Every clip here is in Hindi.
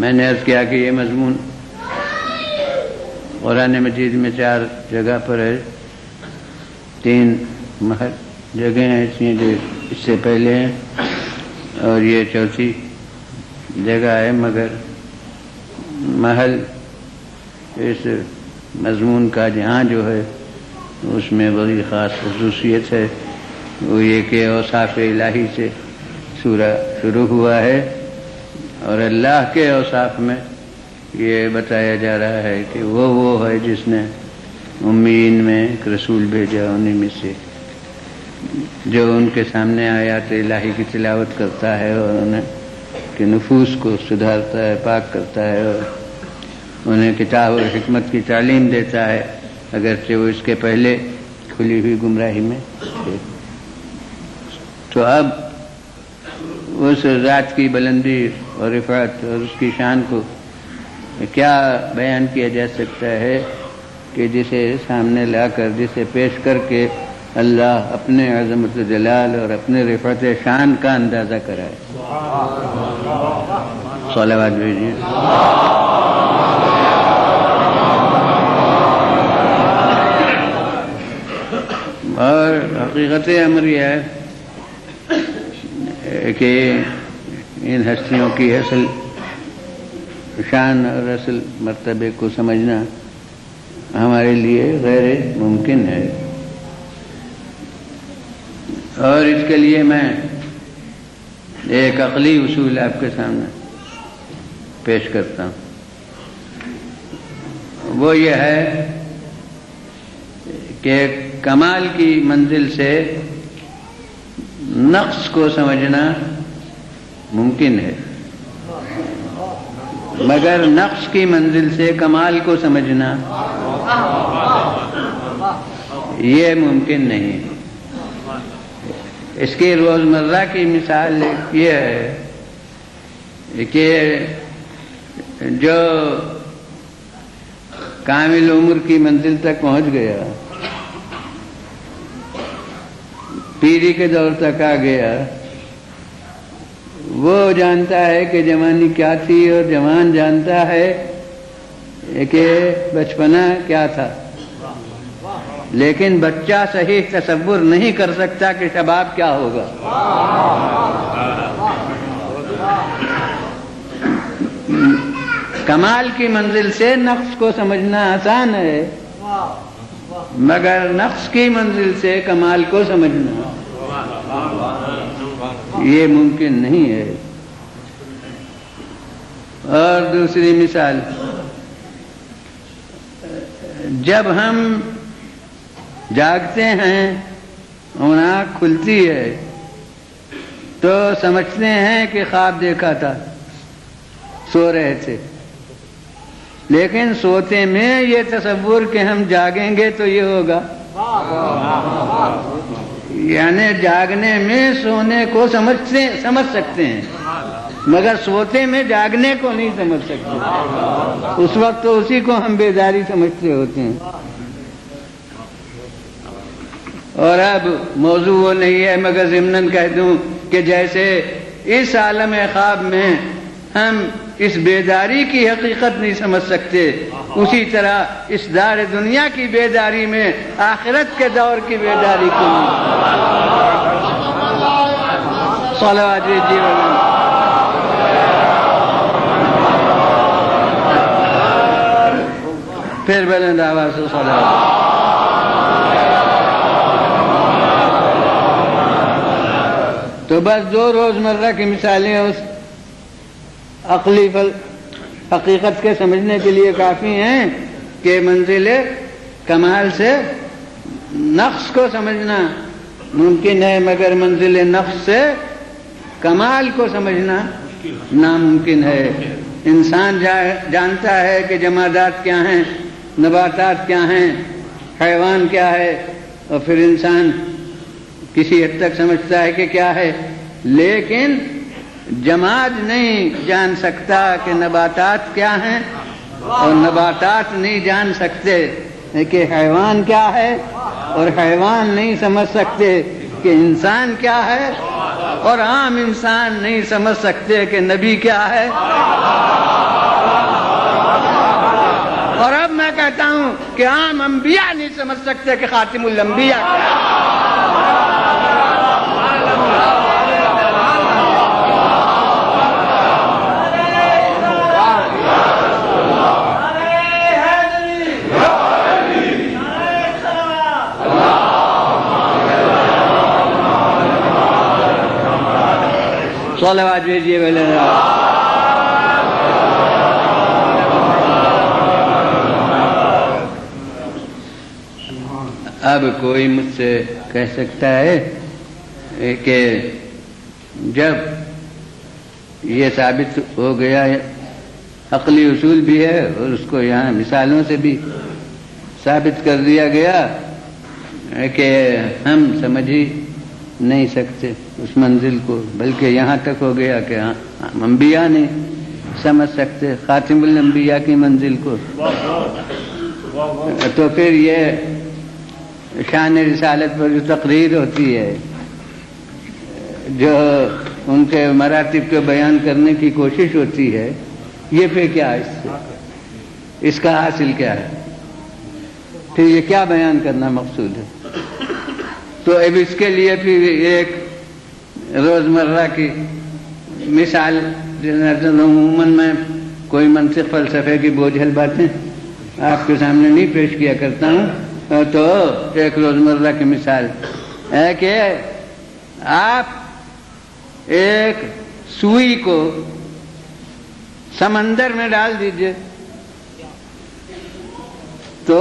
मैंने अर्ज किया कि ये मजमून कुरान मजीद में चार जगह पर है। तीन महल जगह हैं ऐसी जो इससे पहले हैं। और ये चौथी जगह है, मगर महल इस मजमून का जहाँ जो है, उसमें बड़ी ख़ास खसूसियत है। वो ये कि औसाफ इलाही से सूरा शुरू हुआ है। और अल्लाह के औसाफ में ये बताया जा रहा है कि वो वो है जिसने उम्मीन में रसूल भेजा उन्हीं में से। जो उनके सामने आया तो इलाही की तिलावत करता है और उन्हें के नफूस को सुधारता है, पाक करता है और उन्हें किताब और हमत की तालीम देता है, अगरचे वो इसके पहले खुली हुई गुमराही में तो अब उस रात की बुलंदी और रिफात और उसकी शान को क्या बयान किया जा सकता है कि जिसे सामने लाकर, जिसे पेश करके अल्लाह अपने अजमत जलाल और अपने रिफत शान का अंदाज़ा कराए? सलावाद भेजिए। और हकीकत अमर यह है कि इन हस्तियों की असल शान और असल मरतबे को समझना हमारे लिए गैर मुमकिन है। और इसके लिए मैं एक अकली उसूल आपके सामने पेश करता हूँ। वो ये है कि कमाल की मंजिल से नक्श को समझना मुमकिन है। मगर नक्श की मंजिल से कमाल को समझना ये मुमकिन नहीं। इसकी रोज़मर्रा की मिसाल ये है कि जो कामिल उम्र की मंजिल तक पहुँच गया, पीढ़ी के दौर तक आ गया वो जानता है कि जवानी क्या थी और जवान जानता है कि बचपना क्या था। लेकिन बच्चा सही तस्वुर नहीं कर सकता कि शबाब क्या होगा। कमाल की मंजिल से नक्श को समझना आसान है, मगर नक्श की मंजिल से कमाल को समझना। ये मुमकिन नहीं है। और दूसरी मिसाल, जब हम जागते हैं और आँख खुलती है तो समझते हैं कि ख्वाब देखा था, सो रहे थे। लेकिन सोते में ये तस्वुर कि हम जागेंगे तो ये होगा। यानी जागने में सोने को समझते, समझ सकते हैं। मगर सोते में जागने को नहीं समझ सकते। उस वक्त तो उसी को हम बेदारी समझते होते हैं। और अब मौजू वो नहीं है, मगर जिमनन कह दूँ कि जैसे इस आलम ख्वाब में हम इस बेदारी की हकीकत नहीं समझ सकते। उसी तरह इस दार दुनिया की बेदारी में आखिरत के दौर की बेदारी को जीवन। फिर बुलंद आवाज़ से तो बस दो रोज़मर्रा की मिसालें उस अकली फल हकीकत के समझने के लिए काफ़ी हैं कि मंजिल कमाल से नक्श को समझना मुमकिन है मगर मंजिल नफ्स से कमाल को समझना नामुमकिन है। इंसान जा, जानता है कि जमादात क्या हैं नबातात क्या हैं हैवान क्या है और फिर इंसान किसी हद तक समझता है कि क्या है। लेकिन जमात नहीं जान सकता कि नबातात क्या हैं और नबातात नहीं जान सकते कि हैवान क्या है और हैवान नहीं समझ सकते कि इंसान क्या है और आम इंसान नहीं समझ सकते कि नबी क्या है। और अब मैं कहता हूँ कि आम अंबिया नहीं समझ सकते कि खातिमुल अंबिया क्या है। सलावाद भेजिए पहले अब कोई मुझसे कह सकता है कि जब ये साबित हो गया है, अकली उसूल भी है और उसको यहाँ मिसालों से भी साबित कर दिया गया कि हम समझ नहीं सकते उस मंजिल को, बल्कि यहाँ तक हो गया कि हम अम्बिया नहीं समझ सकते, खातिमुल अम्बिया की मंजिल को। तो फिर ये शान रिसालत पर जो तकरीर होती है, जो उनके मरातब को बयान करने की कोशिश होती है, ये फिर क्या है इससे? इसका हासिल क्या है? फिर ये क्या बयान करना मकसूद है? तो अब इसके लिए फिर एक रोज़मर्रा की मिसाल मैं कोई मनसिक फलसफे की बोझल बातें आपके सामने नहीं पेश किया करता हूँ। तो एक रोज़मर्रा की मिसाल है कि आप एक सुई को समंदर में डाल दीजिए। तो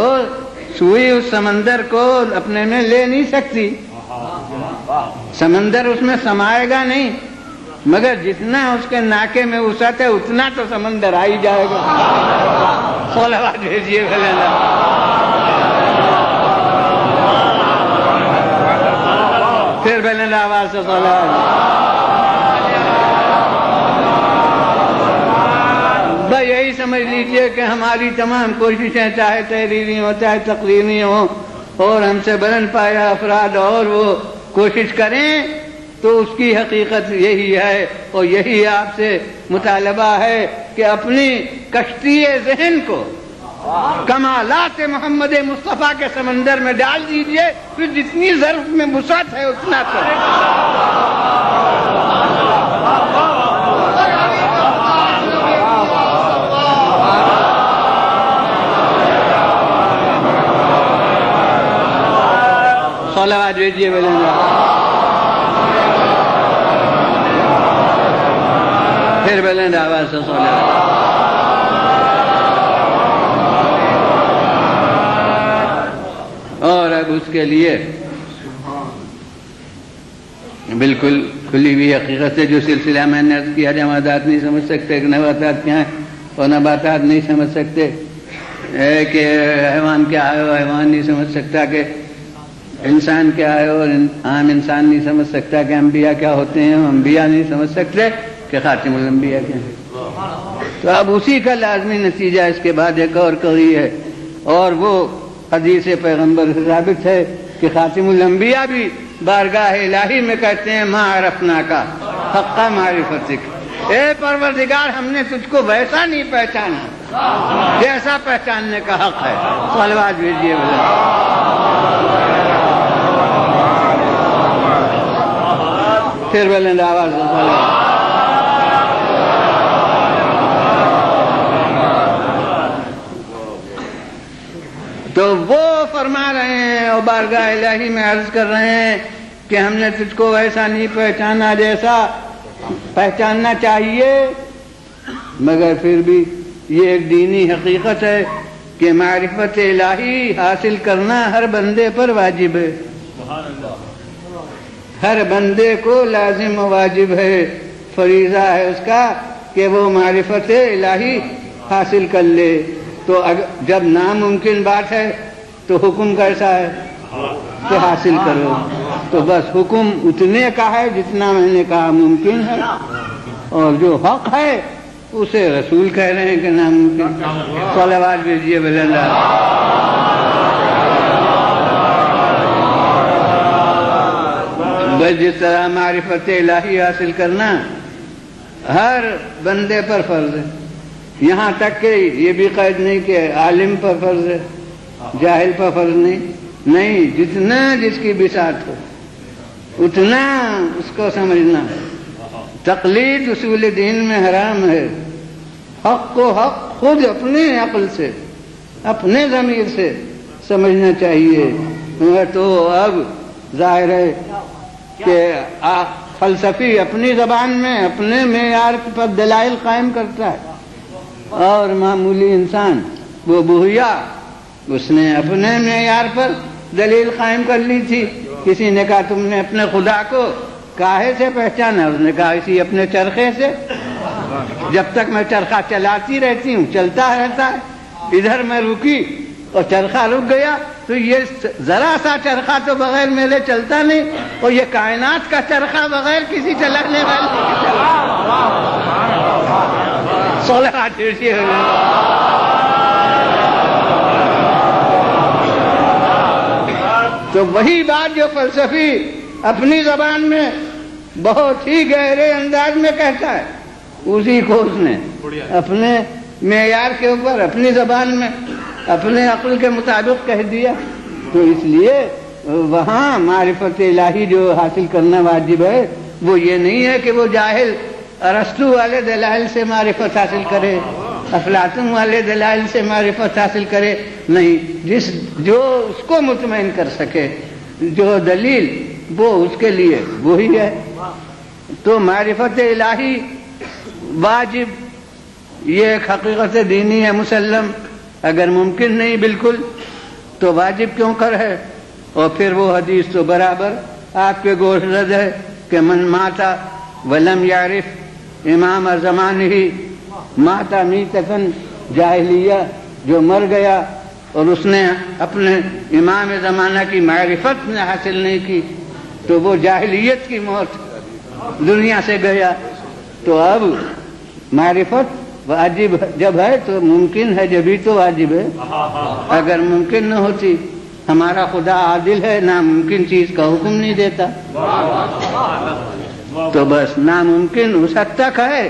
सुई उस समंदर को अपने में ले नहीं सकती। समंदर उसमें समाएगा नहीं, मगर जितना उसके नाके में उसत है उतना तो समंदर आ ही जाएगा। सोलह भेजिए भले फिर भले आवाज़ से सोलह समझ लीजिए कि हमारी तमाम कोशिशें चाहे तहरीरी हो, चाहे तकरीरी हो, और हमसे बुलंद पाया अफराद और वो कोशिश करें तो उसकी हकीकत यही है और यही आपसे मुतालबा है कि अपनी कश्ती जहन को कमालात मोहम्मद मुस्तफ़ा के समंदर में डाल दीजिए, फिर जितनी ज़रूरत में मुसत है उतना करें। सलावाद भेजिए बोलेंगे फिर बोलेंगे आवाज़ से सलावाद और अब उसके लिए बिल्कुल खुली हुई हकीकत से जो सिलसिला मैंने अर्ज़ किया जमादात नहीं समझ सकते कि नबातात क्या है, और नबातात नहीं समझ सकते। कि हैवान क्या है, हैवान नहीं समझ सकता कि इंसान क्या है और आम इंसान नहीं समझ सकता कि अम्बिया क्या होते हैं, हम अम्बिया नहीं समझ सकते कि खातिमुल क्या है। तो अब उसी का लाजमी नतीजा इसके बाद एक और कड़ी है, और वो हदीस पैगंबर से साबित है कि खातिमुल भी बारगाह इलाही में कहते हैं, माँ अरफना का, हक्का मारिफतिक ए परवरदिगार, हमने तुझको वैसा नहीं पहचाना, जैसा पहचानने का हक है सलवाज भेजिए बोले फिर बोलेंगे आवाज़ तो वो फरमा रहे हैं और बारगाह इलाही में अर्ज़ कर रहे हैं कि हमने तुझको वैसा नहीं पहचाना जैसा, पहचानना चाहिए। मगर फिर भी ये एक दीनी हकीकत है कि मारिफत इलाही हासिल करना हर बंदे पर वाजिब है। हर बंदे को लाजिम वाजिब है। फरीजा है उसका कि वो मारिफत इलाही हासिल कर ले। तो अगर जब नामुमकिन बात है तो हुक्म कैसा है? तो हासिल करो। तो बस हुक्म उतने का है जितना मैंने कहा मुमकिन है। और जो हक है, उसे रसूल कह रहे हैं कि नामुमकिन। सलावाद भेजिए बल्ला बस जिस तरह मारिफत इलाही हासिल करना हर बंदे पर फ़र्ज़ है। यहाँ तक के ये भी कैद नहीं कि आलिम पर फ़र्ज़ है, जाहिल पर फ़र्ज़ नहीं। नहीं, जितना जिसकी बिसात हो, उतना उसको समझना तकलीद उसूल दीन में हराम है। हक को हक खुद अपने अकल से, अपने जमीर से समझना चाहिए। तो अब ज़ाहिर है कि फलसफी अपनी जबान में, अपने मैार पर दलाइल कायम करता है। और मामूली इंसान, वो बुहिया उसने अपने मैार पर दलील कायम कर ली थी। किसी ने कहा, तुमने अपने खुदा को काहे से पहचाना? उसने कहा, इसी अपने चरखे से। जब तक मैं चरखा चलाती रहती हूँ, चलता रहता है। इधर मैं रुकी और चरखा रुक गया तो ये जरा सा चरखा तो बगैर मेरे चलता नहीं और ये कायनात का चरखा बगैर किसी चलाने वाले सोलह तो वही बात जो फलसफी अपनी जबान में बहुत ही गहरे अंदाज में कहता है उसी को उसने अपने मैार के ऊपर अपनी जबान में अपने अक्ल के मुताबिक कह दिया। तो इसलिए वहाँ मारिफत इलाही जो हासिल करना वाजिब है, वो ये नहीं है कि वो जाहिल अरस्तु वाले दलाइल से मारिफत हासिल करे, अफलातुम वाले दलाइल से मारिफत हासिल करे। नहीं, जिस, जो उसको मुतमिन कर सके, जो दलील, वो उसके लिए वही है। तो मारिफत इलाही वाजिब, ये एक हकीकत दीनी है मुसलम अगर मुमकिन नहीं बिल्कुल तो वाजिब क्यों कर है? और फिर वो हदीस तो बराबर आपके गोशरद है कि मन माता वलम यारिफ, इमाम जमान ही, माता मी तकन जाहलिया, जो मर गया और उसने अपने इमाम ज़माना की मारिफत ने हासिल नहीं की तो वो जाहलीत की मौत दुनिया से गया। तो अब मारिफत वाजिब जब है तो मुमकिन है जब तो वाजिब है। अगर मुमकिन न होती हमारा खुदा आदिल है नामुमकिन चीज़ का हुक्म नहीं देता। तो बस नामुमकिन उस हद तक है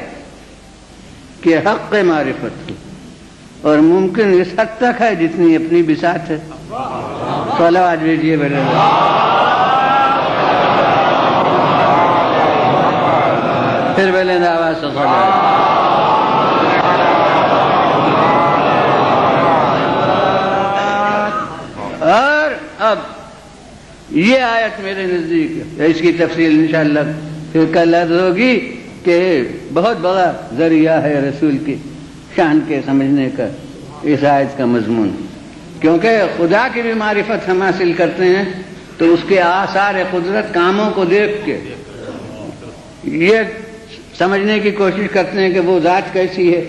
कि हक मारिफत हो। और मुमकिन इस हद तक है जितनी अपनी बिसात है। सोलह आज भेजिए बड़े फिर बेले आवाज़ से अब ये आयत मेरे नज़दीक इसकी तफसील इंशाल्लाह फिर कल अर्ज़ होगी कि बहुत बड़ा ज़रिया है रसूल की शान के समझने का, इस आयत का मजमून। क्योंकि खुदा की भी मारिफत हम हासिल करते हैं तो उसके आसार कुदरत कामों को देख के ये समझने की कोशिश करते हैं कि वो जात कैसी है,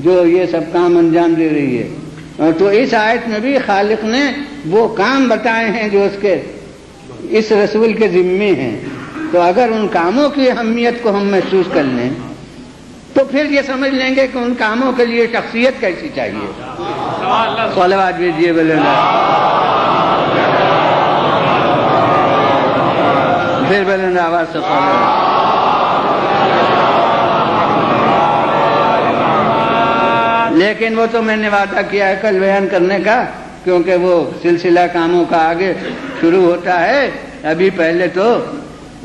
जो ये सब काम अंजाम दे रही है। तो इस आयत में भी खालिक ने वो काम बताए हैं जो उसके इस रसूल के जिम्मे हैं। तो अगर उन कामों की अहमियत को हम महसूस कर लें तो फिर ये समझ लेंगे कि उन कामों के लिए शख्सियत कैसी चाहिए। सलावाद भेजिए बोले फिर बोले आवाज़ से लेकिन वो तो मैंने वादा किया है कल बयान करने का, क्योंकि वो सिलसिला कामों का आगे शुरू होता है। अभी पहले तो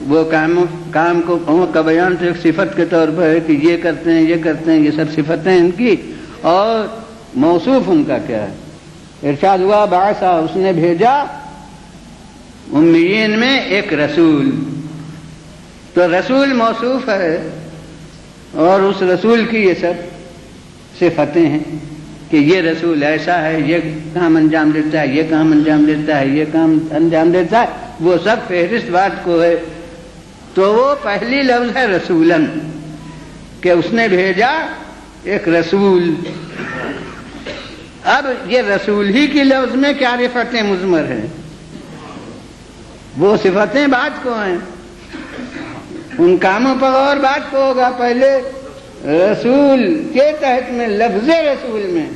वो काम काम को, का बयान तो एक सिफत के तौर पर है कि ये करते हैं, ये करते हैं, ये सब सिफतें इनकी, और मौसूफ उनका क्या है? इरशाद हुआ, बासा उसने भेजा, उम्मीन में एक रसूल। तो रसूल मौसूफ है, और उस रसूल की ये सब सिफतें हैं कि ये रसूल ऐसा है, ये काम अंजाम देता है, ये काम अंजाम देता है, ये काम अंजाम देता है, वो सब फहरिस्त बात को है। तो वो पहली लफ्ज है रसूलन, कि उसने भेजा एक रसूल। अब ये रसूल ही की लफ्ज में क्या रिफतें मुजमर हैं? वो सिफतें बात को हैं। उन कामों पर और बात को होगा पहले। रसूल के तहत में, लफ्ज रसूल में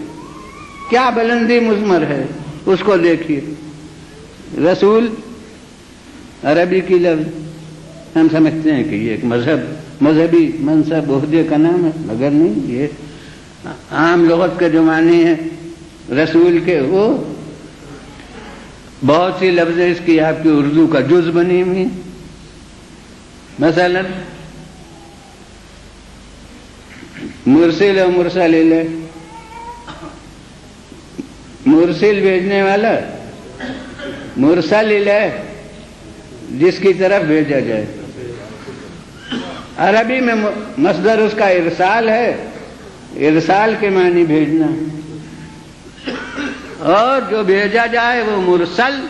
क्या बुलंदी मुजमर है? उसको देखिए। रसूल, अरबी की लफ्ज। हम समझते हैं कि ये एक मज़हब, मजहबी मनसब, उहदे का नाम है, मगर नहीं, ये आम लोगत के जो माने हैं, रसूल के, वो बहुत सी लफ्ज इसकी आपकी उर्दू का जुज बनी हुई मसलन मुरसिल और मुरसा ले ले मुरसिल भेजने वाला मुरसा ले ले जिसकी तरफ़ भेजा जाए। अरबी में मसदर उसका इरसाल है, इरसाल के मानी भेजना। और जो भेजा जाए, वो मुरसल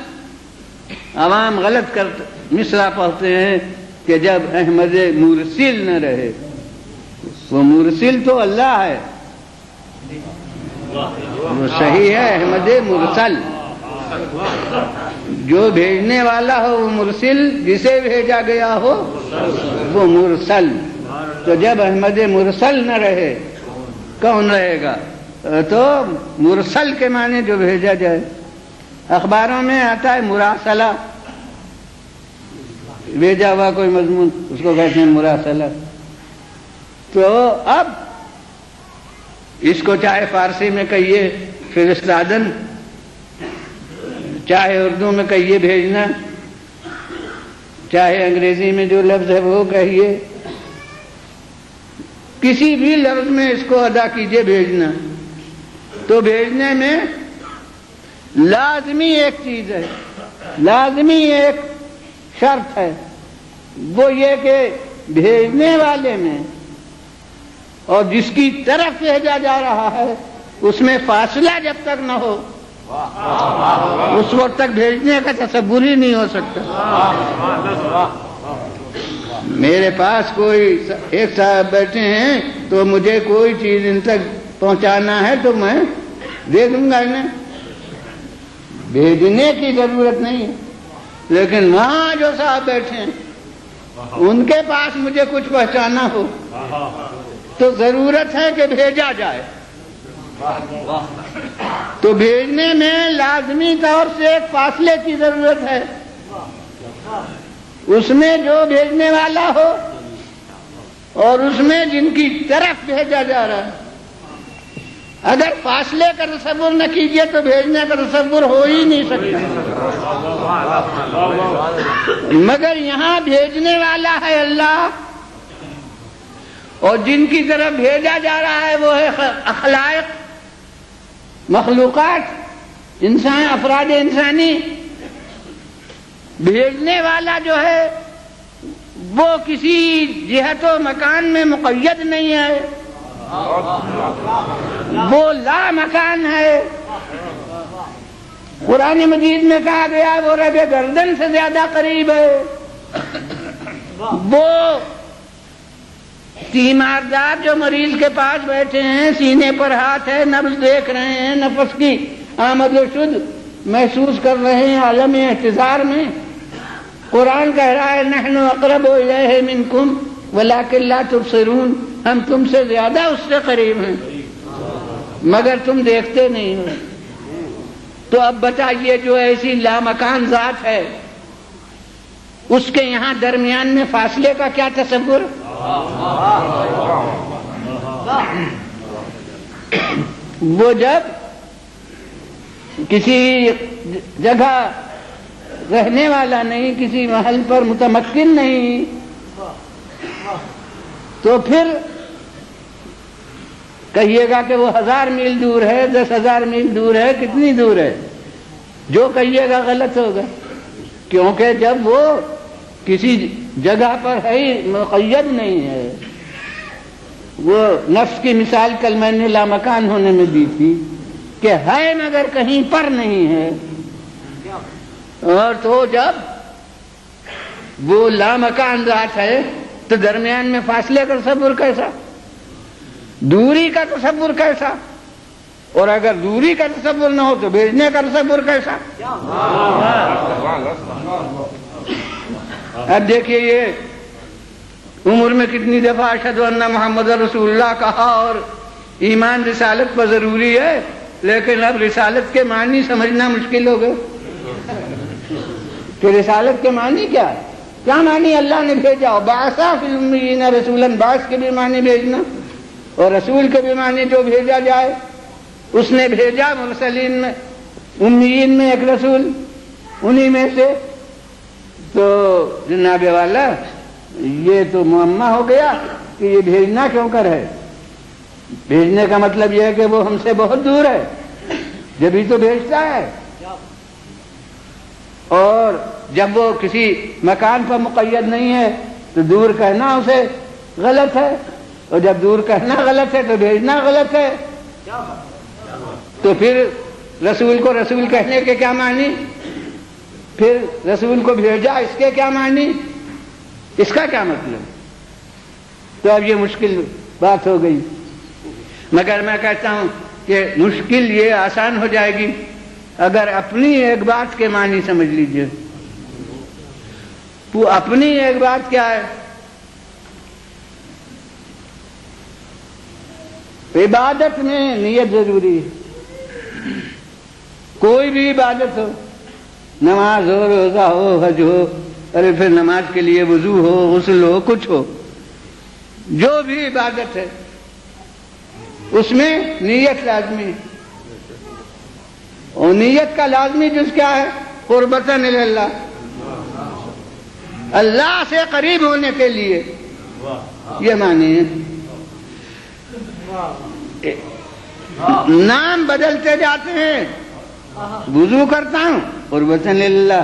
आवाम गलत कर मिसरा पढ़ते हैं कि जब अहमद मुरसिल न रहे। वो मुरसिल तो अल्लाह है। वो सही है अहमद मुरसल। जो भेजने वाला हो वो मुरसिल, जिसे भेजा गया हो, वो मुरसल। तो जब अहमद मुरसल न रहे, कौन रहेगा? तो मुरसल के माने जो भेजा जाए। अखबारों में आता है मुरासला। भेजा हुआ कोई मजमून, उसको कहते हैं मुरासला। तो अब इसको चाहे फारसी में कहिए फिरिस्तादन, चाहे उर्दू में कहिए भेजना, चाहे अंग्रेज़ी में जो लफ्ज है वो कहिए। किसी भी लफ्ज में इसको अदा कीजिए भेजना। तो भेजने में लाजमी एक चीज़ है, लाजमी एक शर्त है, वो ये कि भेजने वाले में और जिसकी तरफ़ भेजा जा रहा है, उसमें फासला जब तक न हो, उस वक्त तक भेजने का तस्वुर ही नहीं हो सकता। मेरे पास कोई एक साहब बैठे हैं तो मुझे कोई चीज़ इन तक पहुंचाना है तो मैं दे दूँगा इन्हें। भेजने की ज़रूरत नहीं है, लेकिन वहाँ जो साहब बैठे हैं, उनके पास मुझे कुछ पहचाना हो। तो ज़रूरत है कि भेजा जाए। तो भेजने में लाजमी तौर से एक फासले की ज़रूरत है। उसमें जो भेजने वाला हो और उसमें जिनकी तरफ़ भेजा जा रहा है। अगर फासले का तस्वुर न कीजिए तो भेजने का तस्वुर हो ही नहीं सकता। मगर यहाँ भेजने वाला है अल्लाह। और जिनकी तरफ़ भेजा जा रहा है वो है अखलाक, मखलूकत, इंसान अफराद इंसानी। भेजने वाला जो है, वो किसी जिहत मकान में मुकैद नहीं है। वो ला मकान है। कुरान मजीद में कहा गया, वो रब गर्दन से ज़्यादा करीब है। वो तीमारदार जो मरीज़ के पास बैठे हैं, सीने पर हाथ है, नब्ज देख रहे हैं, नफस की आमद शुद्ध महसूस कर रहे हैं आलम इंतज़ार में। कुरान कह रहा है, नहन अकरब मिनकुम वला किल्ला तुबसरून। हम तुमसे ज़्यादा उससे करीब हैं, मगर तुम देखते नहीं हो। तो अब बताइए, जो ऐसी लामकान जात है, उसके यहाँ दरमियान में फासले का क्या तस्वुर? वो जब किसी जगह रहने वाला नहीं, किसी महल पर मुतमक्किन नहीं तो फिर कहिएगा कि वो हज़ार मील दूर है, दस हज़ार मील दूर है, कितनी दूर है? जो कहिएगा गलत होगा। क्योंकि जब वो किसी जगह पर है ही मुकैद नहीं है। वो नफ्स की मिसाल कल मैंने लामकान होने में दी थी कि है मगर कहीं पर नहीं है, और तो जब वो लामकान रात है तो दरमियान में फासले का तस्वुर कैसा? दूरी का तस्वुर कैसा? और अगर दूरी का तस्वुर ना हो तो भेजने का तस्वुर कैसा? अब देखिए ये उम्र में कितनी दफ़ा अशद मोहम्मद रसूलुल्लाह कहा और ईमान रिसालत पर ज़रूरी है, लेकिन अब रिसालत के मानी समझना मुश्किल हो गए कि रिसालत के मानी क्या क्या मानी? अल्लाह ने भेजा बासा फ़िल्म रसूलन बास के भी मानी भेजना। और रसूल के भी मानी जो भेजा जाए, उसने भेजा मुरसलीन में उम्मीन में एक रसूल, उन्हीं में से तो जनाबे वाला, ये तो मुअम्मा हो गया कि ये भेजना क्यों कर है भेजने का मतलब यह है कि वो हमसे बहुत दूर है। जब ही तो भेजता है। और जब वो किसी मकान पर मुकैद नहीं है तो दूर कहना उसे गलत है। और जब दूर कहना गलत है तो भेजना गलत है। तो फिर रसूल को रसूल कहने के क्या मानी? फिर रसूल को भेजा, इसके क्या मानी? इसका क्या मतलब? तो अब ये मुश्किल बात हो गई। मगर मैं कहता हूँ कि मुश्किल ये आसान हो जाएगी। अगर अपनी एक बात के मानी समझ लीजिए। वो अपनी एक बात क्या है? इबादत में नियत ज़रूरी है। कोई भी इबादत हो नमाज़ हो रोजा हो हज हो अरे फिर नमाज़ के लिए वज़ू हो गसल हो कुछ हो जो भी इबादत है उसमें नीयत लाजमी और नीयत का लाजमी जुज क्या है? कुर्बतन अल्लाह अल्लाह से करीब होने के लिए। ये मानिए नाम बदलते जाते हैं। वज़ू करता हूँ कुर्बतन अल्लाह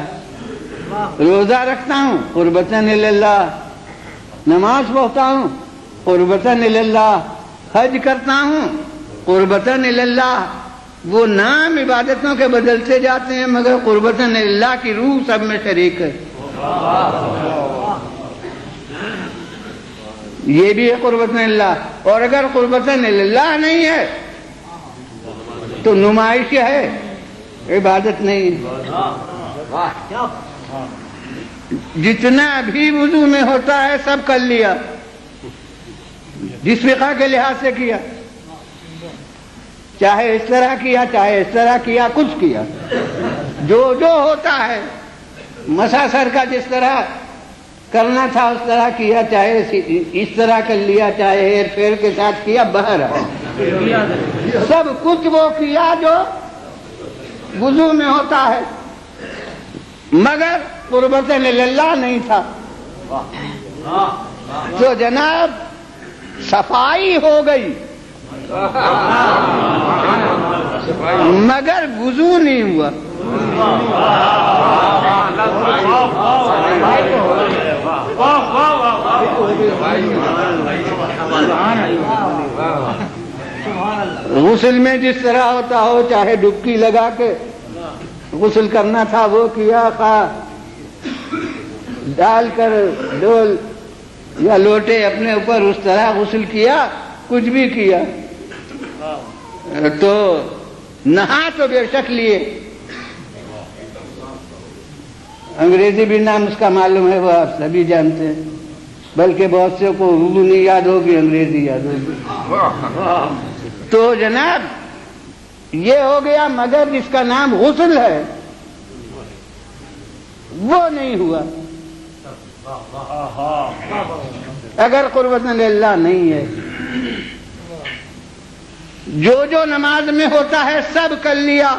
रोजा रखता हूँ कुर्बतन अल्लाह नमाज़ पढ़ता हूँ कुर्बतन अल्लाह हज करता हूँ कुर्बतन अल्लाह वो नाम इबादतों के बदलते जाते हैं, मगर कुर्बतन अल्लाह की रूह सब में शरीक है। ये भी है कुर्बतन अल्लाह और अगर कुर्बतन अल्लाह नहीं है तो नुमाइश है इबादत नहीं। जितना भी वज़ू में होता है, सब कर लिया। जिस फिका के लिहाज से किया। चाहे इस तरह किया, चाहे इस तरह किया, कुछ किया। जो जो होता है, मसासर का जिस तरह करना था, उस तरह किया। चाहे इस तरह कर लिया, चाहे हेर फेर के साथ किया, बहर। सब कुछ वो किया जो वज़ू में होता है। मगर कुर्बत लल्ला नहीं था। तो जनाब सफ़ाई हो गई, मगर वज़ू नहीं हुआ। गुसल में जिस तरह होता हो, चाहे डुबकी लगा के गुसल करना था, वो किया खा। डालकर डोल या लोटे अपने ऊपर उस तरह गुसल किया, कुछ भी किया। तो नहा तो बेशक लिए। अंग्रेज़ी भी नाम उसका मालूम है, वो आप सभी जानते हैं। बल्कि बहुत से को उर्दू नहीं याद होगी, अंग्रेज़ी याद होगी। तो जनाब, ये हो गया मगर जिसका नाम गुसल है, वो नहीं हुआ। अगर कुर्बत नहीं है, जो जो नमाज़ में होता है सब कर लिया,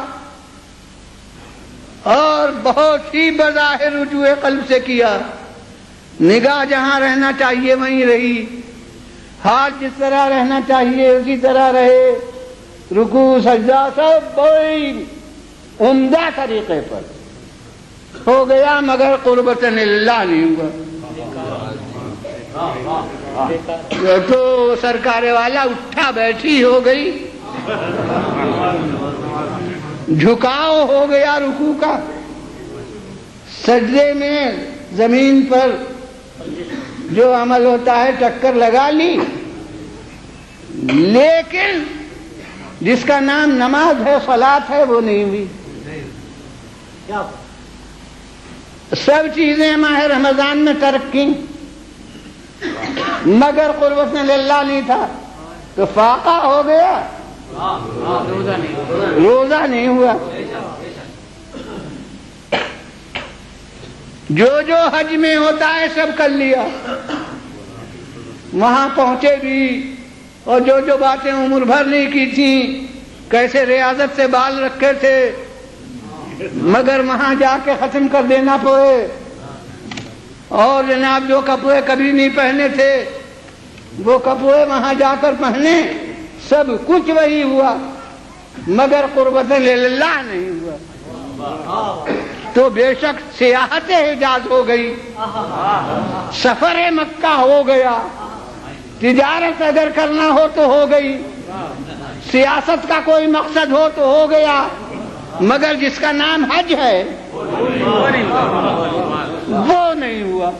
और बहुत ही बजाहिर रुजुए कल्ब से किया। निगाह जहाँ रहना चाहिए, वहीं रही। हाथ जिस तरह रहना चाहिए, उसी तरह रहे। रुकू, सज्जा सब बड़ी उमदा तरीके पर। हो गया मगर कुर्बत अल्लाह नहीं हुआ। तो सरकार वाला उठा बैठी हो गई। झुकाव हो गया रुकू का। सजदे में ज़मीन पर जो अमल होता है, टक्कर लगा ली। लेकिन जिसका नाम नमाज़ है फलात है, वो नहीं हुई। सब चीज़ें माह रमज़ान में तर्क की। मगर कुर्बत अल्लाह नहीं था। तो फाका हो गया। रोजा नहीं हुआ। जो जो हज में होता है सब कर लिया। वहाँ पहुँचे भी और जो जो बातें उम्र भर नहीं की थी, कैसे रियाजत से बाल रखे थे, मगर वहाँ जाके खत्म कर देना पड़े। और जनाब, जो कपड़े कभी नहीं पहने थे, वो कपड़े वहाँ जाकर पहने, सब कुछ वही हुआ, मगर कुर्बत नहीं हुआ। तो बेशक सियाहत हिजाज हो गई। सफ़र मक्का हो गया। तिजारत अगर करना हो तो हो गई। सियासत का कोई मकसद हो तो हो गया। मगर जिसका नाम हज है, वो नहीं हुआ।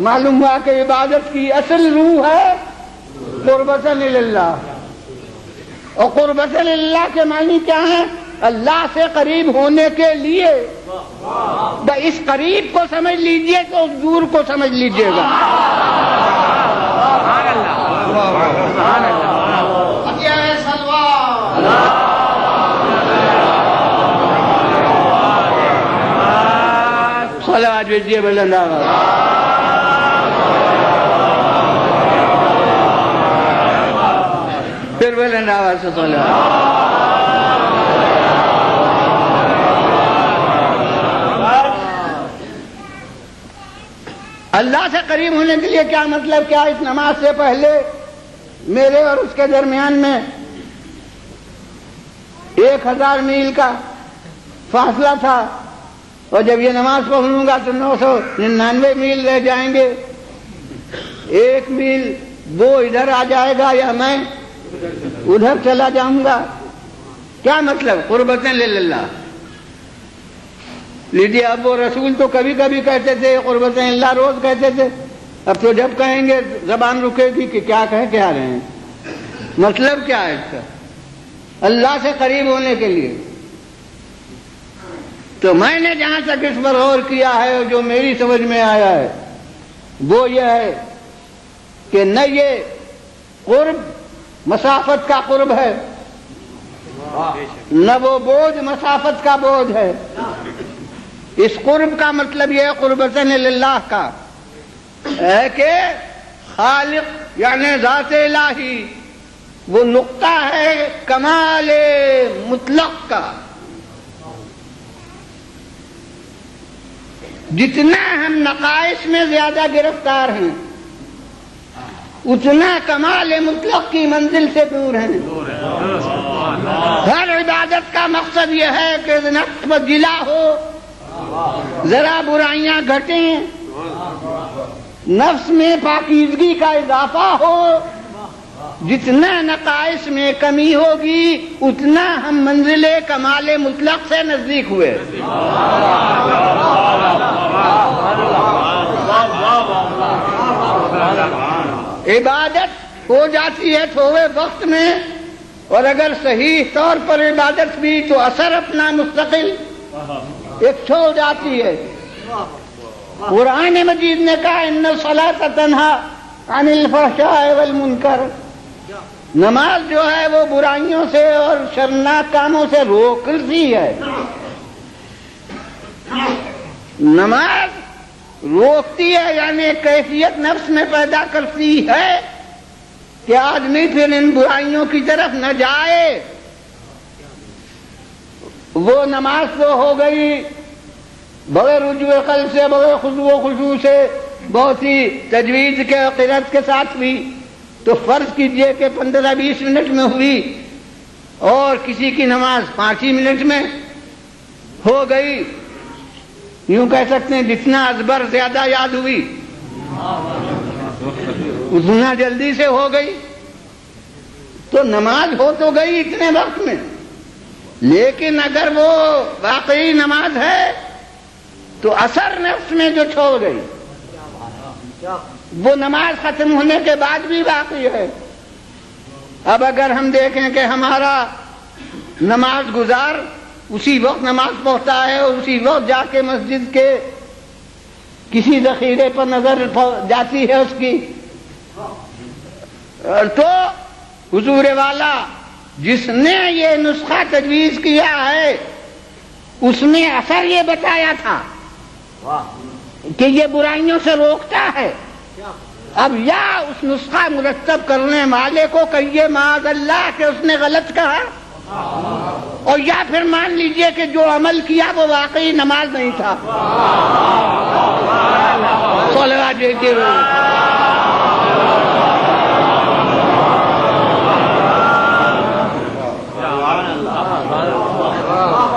मालूम हुआ कि इबादत की असल रूह है कुर्बत और कुर्बत के मानी क्या है? अल्लाह से करीब होने के लिए। इस करीब को समझ लीजिए तो उस दूर को समझ लीजिएगा। सलावाद भेजिए बुलंदा फिर बुलंद आवाज़ से अल्लाह से करीब होने के लिए क्या मतलब क्या इस नमाज़ से पहले मेरे और उसके दरमियान में एक हज़ार मील का फासला था? और जब ये नमाज़ पढ़ लूँगा तो नौ सौ निन्यानवे मील रह जाएँगे। एक मील वो इधर आ जाएगा या मैं उधर चला जाऊँगा? क्या मतलब? कुर्बतें ले ला लीजिए, अब वो रसूल तो कभी कभी कहते थे कुर्बत अल्लाह रोज कहते थे। अब तो जब कहेंगे, जबान रुकेगी कि क्या कहे क्या रहे हैं? मतलब क्या है इसका? अल्लाह से करीब होने के लिए। तो मैंने जहाँ तक इस पर गौर किया है जो मेरी समझ में आया है, वो यह है कि न ये कुर्ब, मसाफत का कुर्ब है, न वो बोझ, मसाफत का बोझ है। इस कुर्ब का मतलब यह कुर्बतन अल्लाह का। है कि खालिक यानी ज़ात इलाही वो नुकता है कमाल मुतलक का। जितना हम नकाइश में ज़्यादा गिरफ़्तार हैं उतना कमाल मुतलक की मंजिल से दूर हैं। हर इबादत का मकसद यह है कि नक्स जिला हो। जरा बुराइयाँ घटे। नफ्स में पाकिजगी का इजाफा हो। जितना नकाइश में कमी होगी, उतना हम मंजिल कमाल मुतलक से नज़दीक हुए। इबादत हो जाती है थोड़े वक्त में, और अगर सही तौर पर इबादत भी तो असर अपना मुस्तकिल। एक छोड़ जाती है। कुरान मजीद ने कहा इन सला तनहा अनिल फहशा मुनकर। नमाज़ जो है वो बुराइयों से और शर्मनाक कामों से रोकती है। नमाज़ रोकती है, यानी कैफियत नफ्स में पैदा करती है कि आदमी फिर इन बुराइयों की तरफ़ न जाए। वो नमाज़ तो हो गई, बड़े रुजु कल से, बड़े खुशबू खुशबू से, बहुत ही तजवीज के, किरत के साथ भी तो फ़र्ज़ कीजिए कि पंद्रह बीस मिनट में हुई और किसी की नमाज़ पाँच ही मिनट में हो गई। यूँ कह सकते हैं, जितना अजबर ज़्यादा याद हुई, उतना जल्दी से हो गई। तो नमाज़ हो तो गई इतने वक्त में। लेकिन अगर वो वाकई नमाज़ है तो असर नफ्स में जो छोड़ गई। वो नमाज़ खत्म होने के बाद भी बाकी है। अब अगर हम देखें कि हमारा नमाज़ गुजार, उसी वक्त नमाज़ पढ़ता है और उसी वक्त जाके मस्जिद के किसी जखीरे पर नज़र जाती है उसकी। तो हुजूर वाला जिसने ये नुस्खा तजवीज किया है उसने असर ये बताया था कि ये बुराइयों से रोकता है। अब या उस नुस्खा मुरतब करने वाले को कहिए माज अल्लाह के उसने गलत कहा। और या फिर मान लीजिए कि जो अमल किया वो वाकई नमाज़ नहीं था। सोलवा देते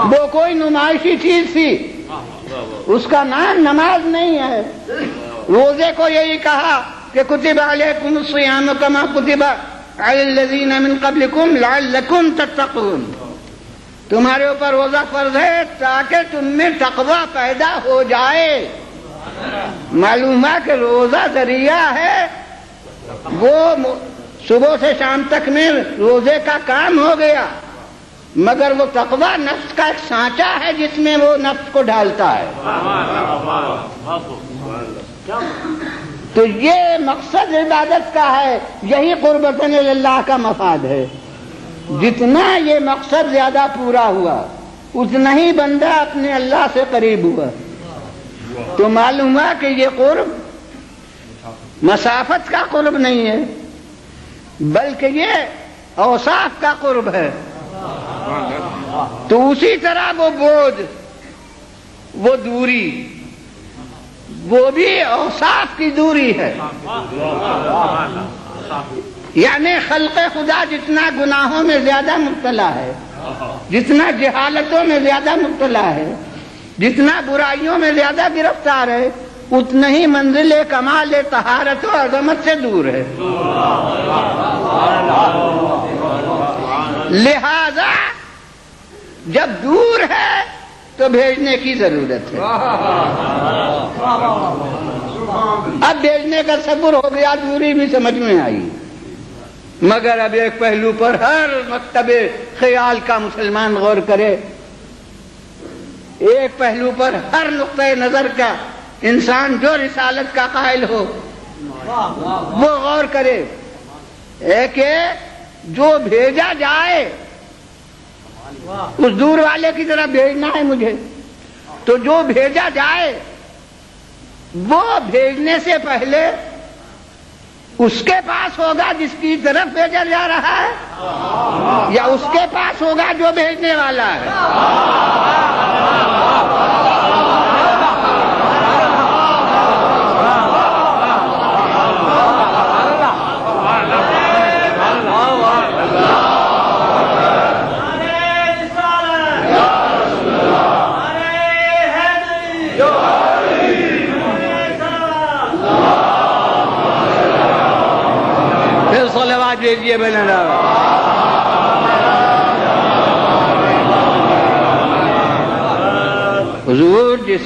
वो कोई नुमाइशी चीज़ थी। उसका नाम नमाज़ नहीं है। रोज़े को यही कहा कि कुतिबा अलैकुम कमा कुतिबा मिन कबलिकुम लअल्लकुम तत्तकून। तुम्हारे ऊपर रोजा फ़र्ज़ है ताकि तुम में तकवा पैदा हो जाए। मालूम है कि रोजा ज़रिया है। वो सुबह से शाम तक में रोज़े का काम हो गया। मगर वो तकवा नफ्स का एक सांचा है जिसमें वो नफ्स को ढालता है। तो ये मकसद इबादत का है, यही कुर्बतन अल्लाह का मफाद है। जितना ये मकसद ज़्यादा पूरा हुआ, उतना ही बंदा अपने अल्लाह से करीब हुआ। तो मालूम हुआ कि ये कुर्ब मसाफत का कुर्ब नहीं है, बल्कि ये औसाफ का कुर्ब है। तो उसी तरह वो बोझ, वो दूरी, वो भी औसाफ की दूरी है। यानी खल्क खुदा जितना गुनाहों में ज़्यादा मुबतला है, जितना जहालतों में ज़्यादा मुबतला है, जितना बुराइयों में ज़्यादा गिरफ़्तार है, उतना ही मंजिल कमाल, तहारत और अजमत से दूर है। लिहाजा जब दूर है तो भेजने की ज़रूरत है। अब भेजने का सब्र हो गया, दूरी भी समझ में आई। मगर अब एक पहलू पर हर मकतबे ख्याल का मुसलमान गौर करे, एक पहलू पर हर नुक़ नज़र का इंसान जो रिसालत का कायल हो, वो गौर करे एक जो भेजा जाए, उस दूर वाले की तरह भेजना है मुझे। तो जो भेजा जाए, वो भेजने से पहले उसके पास होगा जिसकी तरफ़ भेजा जा रहा है, या उसके पास होगा जो भेजने वाला है।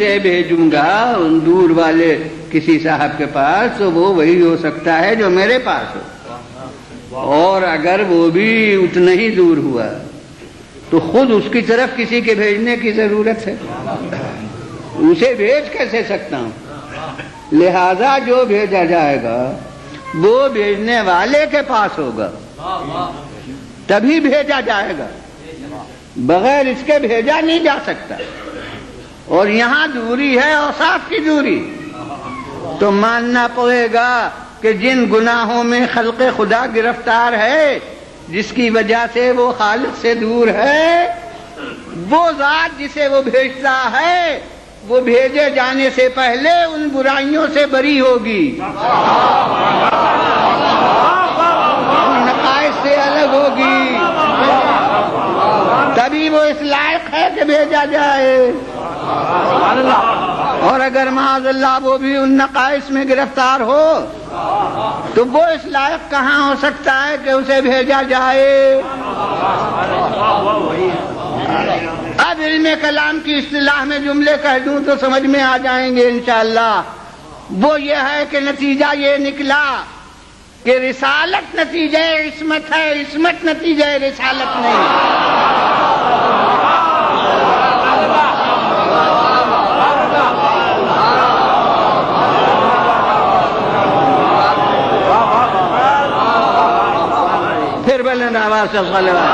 जिसे भेजूँगा उन दूर वाले किसी साहब के पास तो वो वही हो सकता है जो मेरे पास हो। और अगर वो भी उतना ही दूर हुआ तो खुद उसकी तरफ़ किसी के भेजने की ज़रूरत है। उसे भेज कैसे सकता हूँ? लिहाजा जो भेजा जाएगा, वो भेजने वाले के पास होगा। तभी भेजा जाएगा। बगैर इसके भेजा नहीं जा सकता। और यहाँ दूरी है और साफ़ की दूरी। तो मानना पड़ेगा कि जिन गुनाहों में खलक खुदा गिरफ़्तार है, जिसकी वजह से वो खालिद से दूर है, वो जात जिसे वो भेजता है, वो भेजे जाने से पहले उन बुराइयों से बरी होगी। नकायत से अलग होगी। तभी वो इस लायक है कि भेजा जाए। और अगर माजल्ला वो भी उन नकाइश में गिरफ़्तार हो तो वो इस लायक कहाँ हो सकता है कि उसे भेजा जाए? अब इल्म कलाम की इस्तेलाह में जुमले कह दूँ तो समझ में आ जाएँगे इंशाला वो ये है कि नतीजा ये निकला कि रिसालत नतीजे इसमत है, इसमत नतीजे रिसालत नहीं। फिर बोले आवाज़ से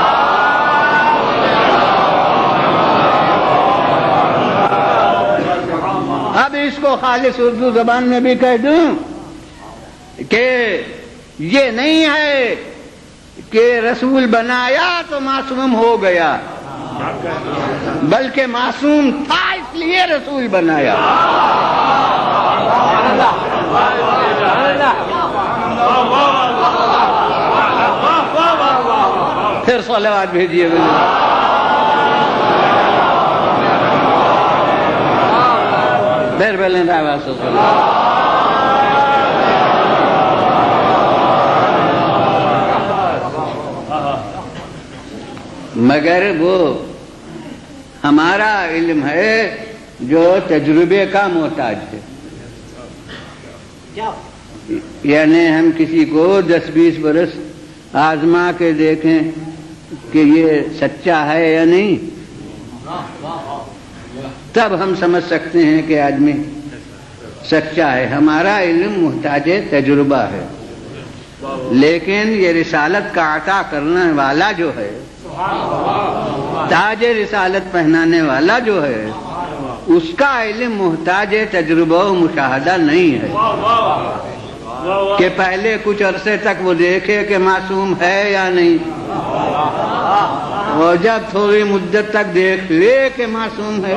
अब इसको खालिश उर्दू जबान में भी कह दूँ कि ये नहीं है कि रसूल बनाया तो मासूम हो गया, बल्कि मासूम था इसलिए रसूल बनाया। फिर सलावाद भेजिए फिर बोले आवाज़ मगर वो हमारा इल्म है जो तजुर्बे का मोहताज है। यानी हम किसी को दस बीस बरस आजमा के देखें कि ये सच्चा है या नहीं? तब हम समझ सकते हैं कि आदमी सच्चा है। हमारा इल्म मुहताज तजुर्बा है। लेकिन ये रिसालत का आता करने वाला जो है, ताज रिसालत पहनाने वाला जो है, उसका इल्म मुहताज तजुर्बा मुशाहदा नहीं है। कि पहले कुछ अरसे तक वो देखे कि मासूम है या नहीं। और जब थोड़ी मुद्दत तक देख ले कि मासूम है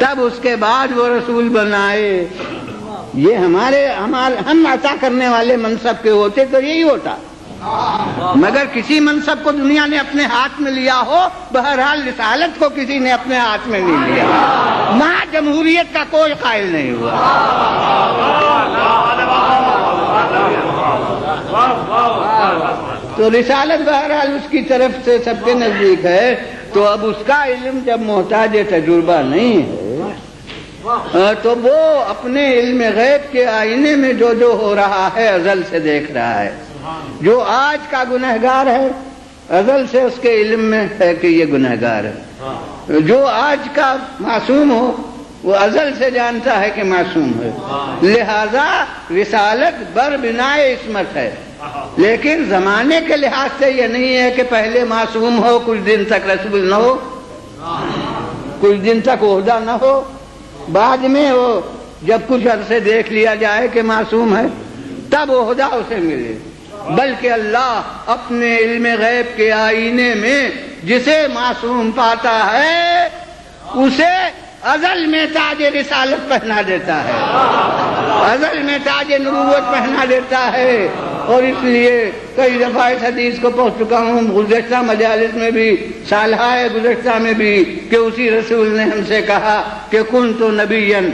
तब उसके बाद वो रसूल बनाए ये हमारे हमारे हम ऐसा करने वाले मनसब के होते तो यही होता मगर किसी मनसब को दुनिया ने अपने हाथ में लिया हो बहरहाल रिसालत को किसी ने अपने हाथ में नहीं लिया वहाँ जमहूरियत का कोई कायल नहीं हुआ तो रिसालत बहरहाल उसकी तरफ़ से सबके नज़दीक है। तो अब उसका इल्म जब मोहताज तजुर्बा नहीं है। तो वो अपने इल्म गैब के आईने में जो जो हो रहा है, अजल से देख रहा है। जो आज का गुनहगार है, अजल से उसके इल्म में है कि ये गुनहगार है। जो आज का मासूम हो, वो अजल से जानता है कि मासूम है। लिहाजा रिसालत बर बिनाए इसमत है। लेकिन जमाने के लिहाज से ये नहीं है कि पहले मासूम हो, कुछ दिन तक रसूल न हो। कुछ दिन तक ओहदा न हो। बाद में वो जब कुछ अरसे देख लिया जाए कि मासूम है, तब ओहदा उसे मिले। बल्कि अल्लाह अपने इल्म गैब के आईने में जिसे मासूम पाता है, उसे अजल में ताज रिसालत पहना देता है। अजल में ताज नबूवत पहना देता है। और इसलिए कई दफ़ा इस हदीस को पहुँच चुका हूँ। गुजश्ता मजालिस में भी सालहा है गुजश्ता में भी कि उसी रसूल ने हमसे कहा कि कुन तो नबीयन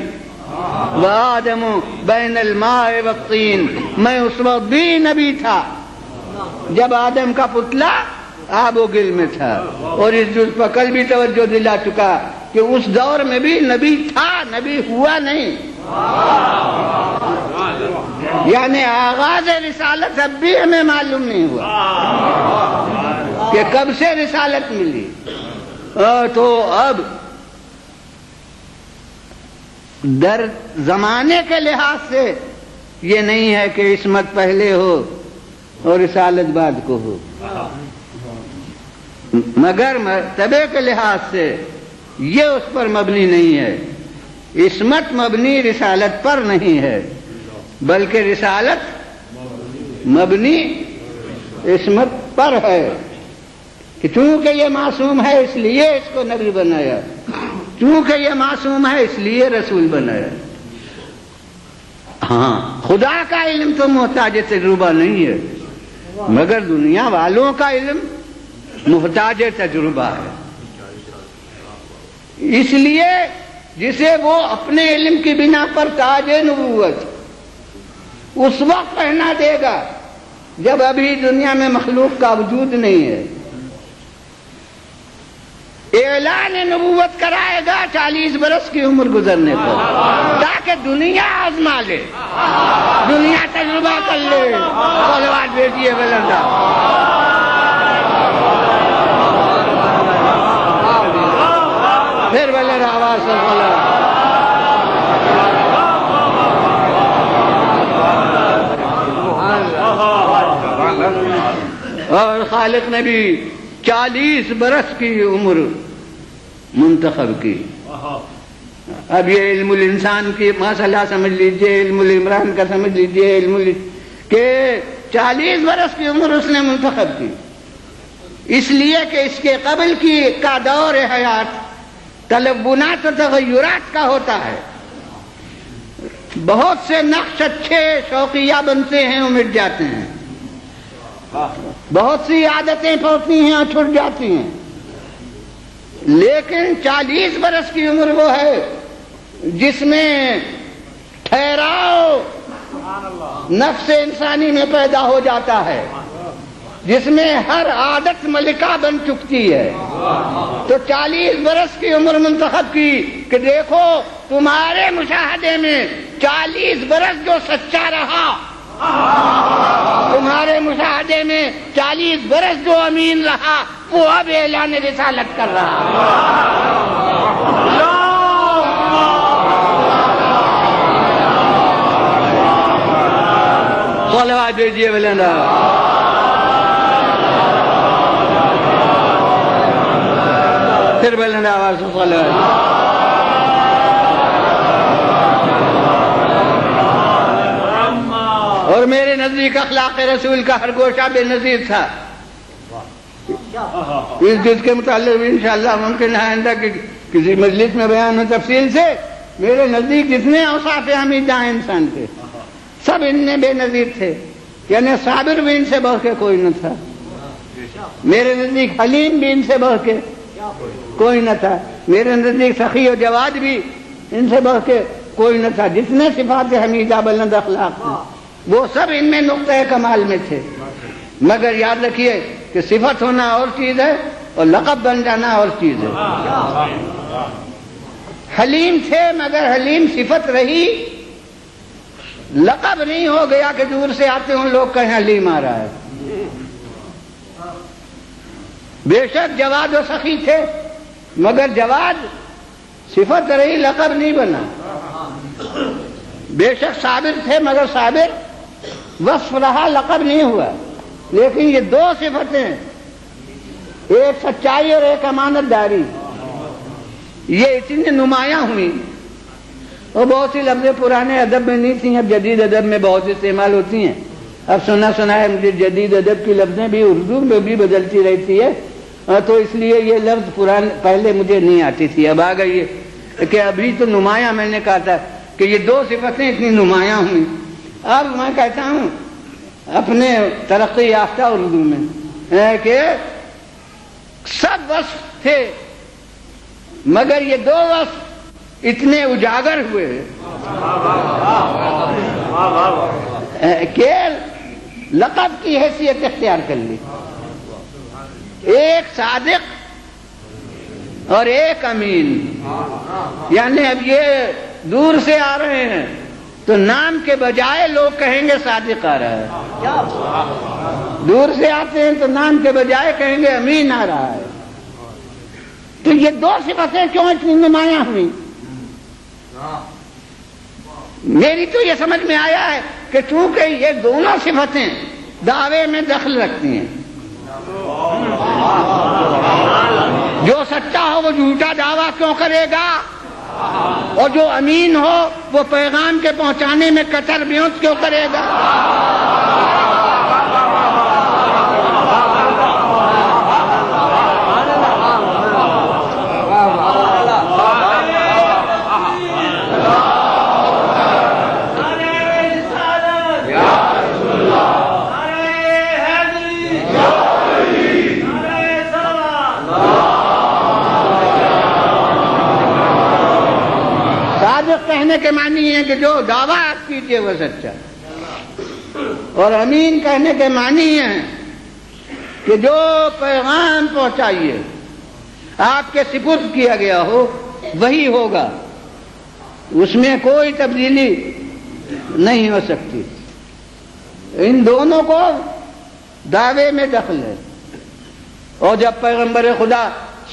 आदम बैन वक्तीन मैं उस वक्त भी नबी था। जब आदम का पुतला आबो गिल में था। और इस जुज पर कल भी तवज्जो दिला चुका कि उस दौर में भी नबी था, नबी हुआ नहीं। यानी आगाज़ रिसालत अब भी हमें मालूम नहीं हुआ कि कब से रिसालत मिली। तो अब दर जमाने के लिहाज से ये नहीं है कि इसमत पहले हो और रिसालत बाद को हो। मगर मरतबे के लिहाज से ये उस पर मबनी नहीं है इसमत मबनी रिसालत पर नहीं है, बल्कि रिसालत मबनी इसमत पर है। कि चूँकि ये मासूम है, इसलिए इसको नबी बनाया। चूँकि ये मासूम है, इसलिए रसूल बनाया। हाँ खुदा का इल्म तो मोहताज तजुर्बा नहीं है, मगर दुनिया वालों का इल्म मोहताज तजुर्बा है। इसलिए जिसे वो अपने इल्म की बिना पर ताज नबूवत। उस वक्त पहना देगा, जब अभी दुनिया में मखलूक का वजूद नहीं है। ऐलान नबूवत कराएगा चालीस बरस की उम्र गुजरने पर ताकि दुनिया आजमा ले, दुनिया तजुर्बा कर ले। भेजिए बलंदा फिर बोले आवाज़ से बोला और खालिक ने भी चालीस बरस की उम्र मुंतखब की। अब ये इल्मुल इंसान की मसला समझ लीजिए, इल्मुल इमरान का समझ लीजिए, इल्मुल के चालीस बरस की उम्र उसने मुंतखब की। इसलिए कि इसके कबल की का दौर है हयात। तलबुनात तगयुरात का होता है। बहुत से नक्श अच्छे शौकिया बनते हैं और मिट जाते हैं। बहुत सी आदतें पहुँचती हैं और छुट जाती हैं। लेकिन 40 बरस की उम्र वो है जिसमें ठहराव नफ्स इंसानी में पैदा हो जाता है। जिसमें हर आदत मलिका बन चुकती है तो 40 बरस की उम्र मुंतखब की कि देखो तुम्हारे मुशाहदे में 40 बरस जो सच्चा रहा तुम्हारे मुशाहदे में 40 बरस जो अमीन रहा वो अब ऐलान रिसालत कर रहा सलवा दीजिए बलेंदा फिर बलेंदा आवाज़ सलवा और मेरे नज़दीक अखलाक रसूल का हर गोशा बेनजीर था इस जिस के मुतालिक इंशाला मुमकिन है आइंदा कि किसी मजलिस में बयान हो तफसील से मेरे नज़दीक जितने अवसाफ हमीदा इंसान थे सब इनमें बेनजीर थे यानी साबिर भी इनसे बढ़ के कोई न था मेरे नज़दीक हलीम भी इनसे बढ़ के कोई न था। मेरे नज़दीक सखी और जवाद भी, इनसे बढ़ के कोई न था। जितने सिफात हमीदा बलंद अखलाक वो सब इनमें नुकते कमाल में थे। मगर याद रखिए कि सिफत होना और चीज़ है और लकब बन जाना और चीज़ है। हलीम थे, मगर हलीम सिफत रही। लकब नहीं हो गया कि दूर से आते हो लोग कहें हलीम आ रहा है। बेशक जवाद और सखी थे मगर जवाद सिफत रही, लकब नहीं बना। बेशक साबिर थे, मगर साबिर वस्फ रहा, लकब नहीं हुआ। लेकिन ये दो सिफतें, एक सच्चाई और एक अमानतदारी। ये इतनी नुमाया हुई। और बहुत सी लफ्जें पुराने अदब में नहीं थी, अब जदीद अदब में बहुत इस्तेमाल होती हैं। अब सुना सुना है मुझे जदीद अदब की लफ्जें भी, उर्दू में भी बदलती रहती है। तो इसलिए ये लफ्ज पुराने पहले मुझे नहीं आती थी। अब आ गई है कि अभी तो नुमाया मैंने कहा था कि ये दो सिफतें इतनी नुमाया हुई। अब मैं कहता हूँ अपने तरक्की याफ्ता उर्दू में कि सब वस्फ थे मगर ये दो वस्फ इतने उजागर हुए के लकब की हैसियत इख्तियार कर ली। एक सादिक और एक अमीन। यानी अब ये दूर से आ रहे हैं। तो नाम के बजाय लोग कहेंगे सादिक आ रहा है। दूर से आते हैं तो नाम के बजाय कहेंगे अमीन आ रहा है। तो ये दो सिफतें क्यों इतनी नुमाया हुई? मेरी तो ये समझ में आया है कि चूँकि ये दोनों सिफतें दावे में दखल रखती हैं जो सच्चा हो वो झूठा दावा क्यों करेगा? और जो अमीन हो वो पैगाम के पहुँचाने में कतर ब्योत क्यों करेगा? कहने के मानी है कि जो दावा आप कीजिए वह सच्चा और अमीन कहने के मानी है कि जो पैगाम पहुंचाइए, आपके सिपुर्द किया गया हो, वही होगा। उसमें कोई तब्दीली नहीं हो सकती। इन दोनों को दावे में दखल है। और जब पैगंबर खुदा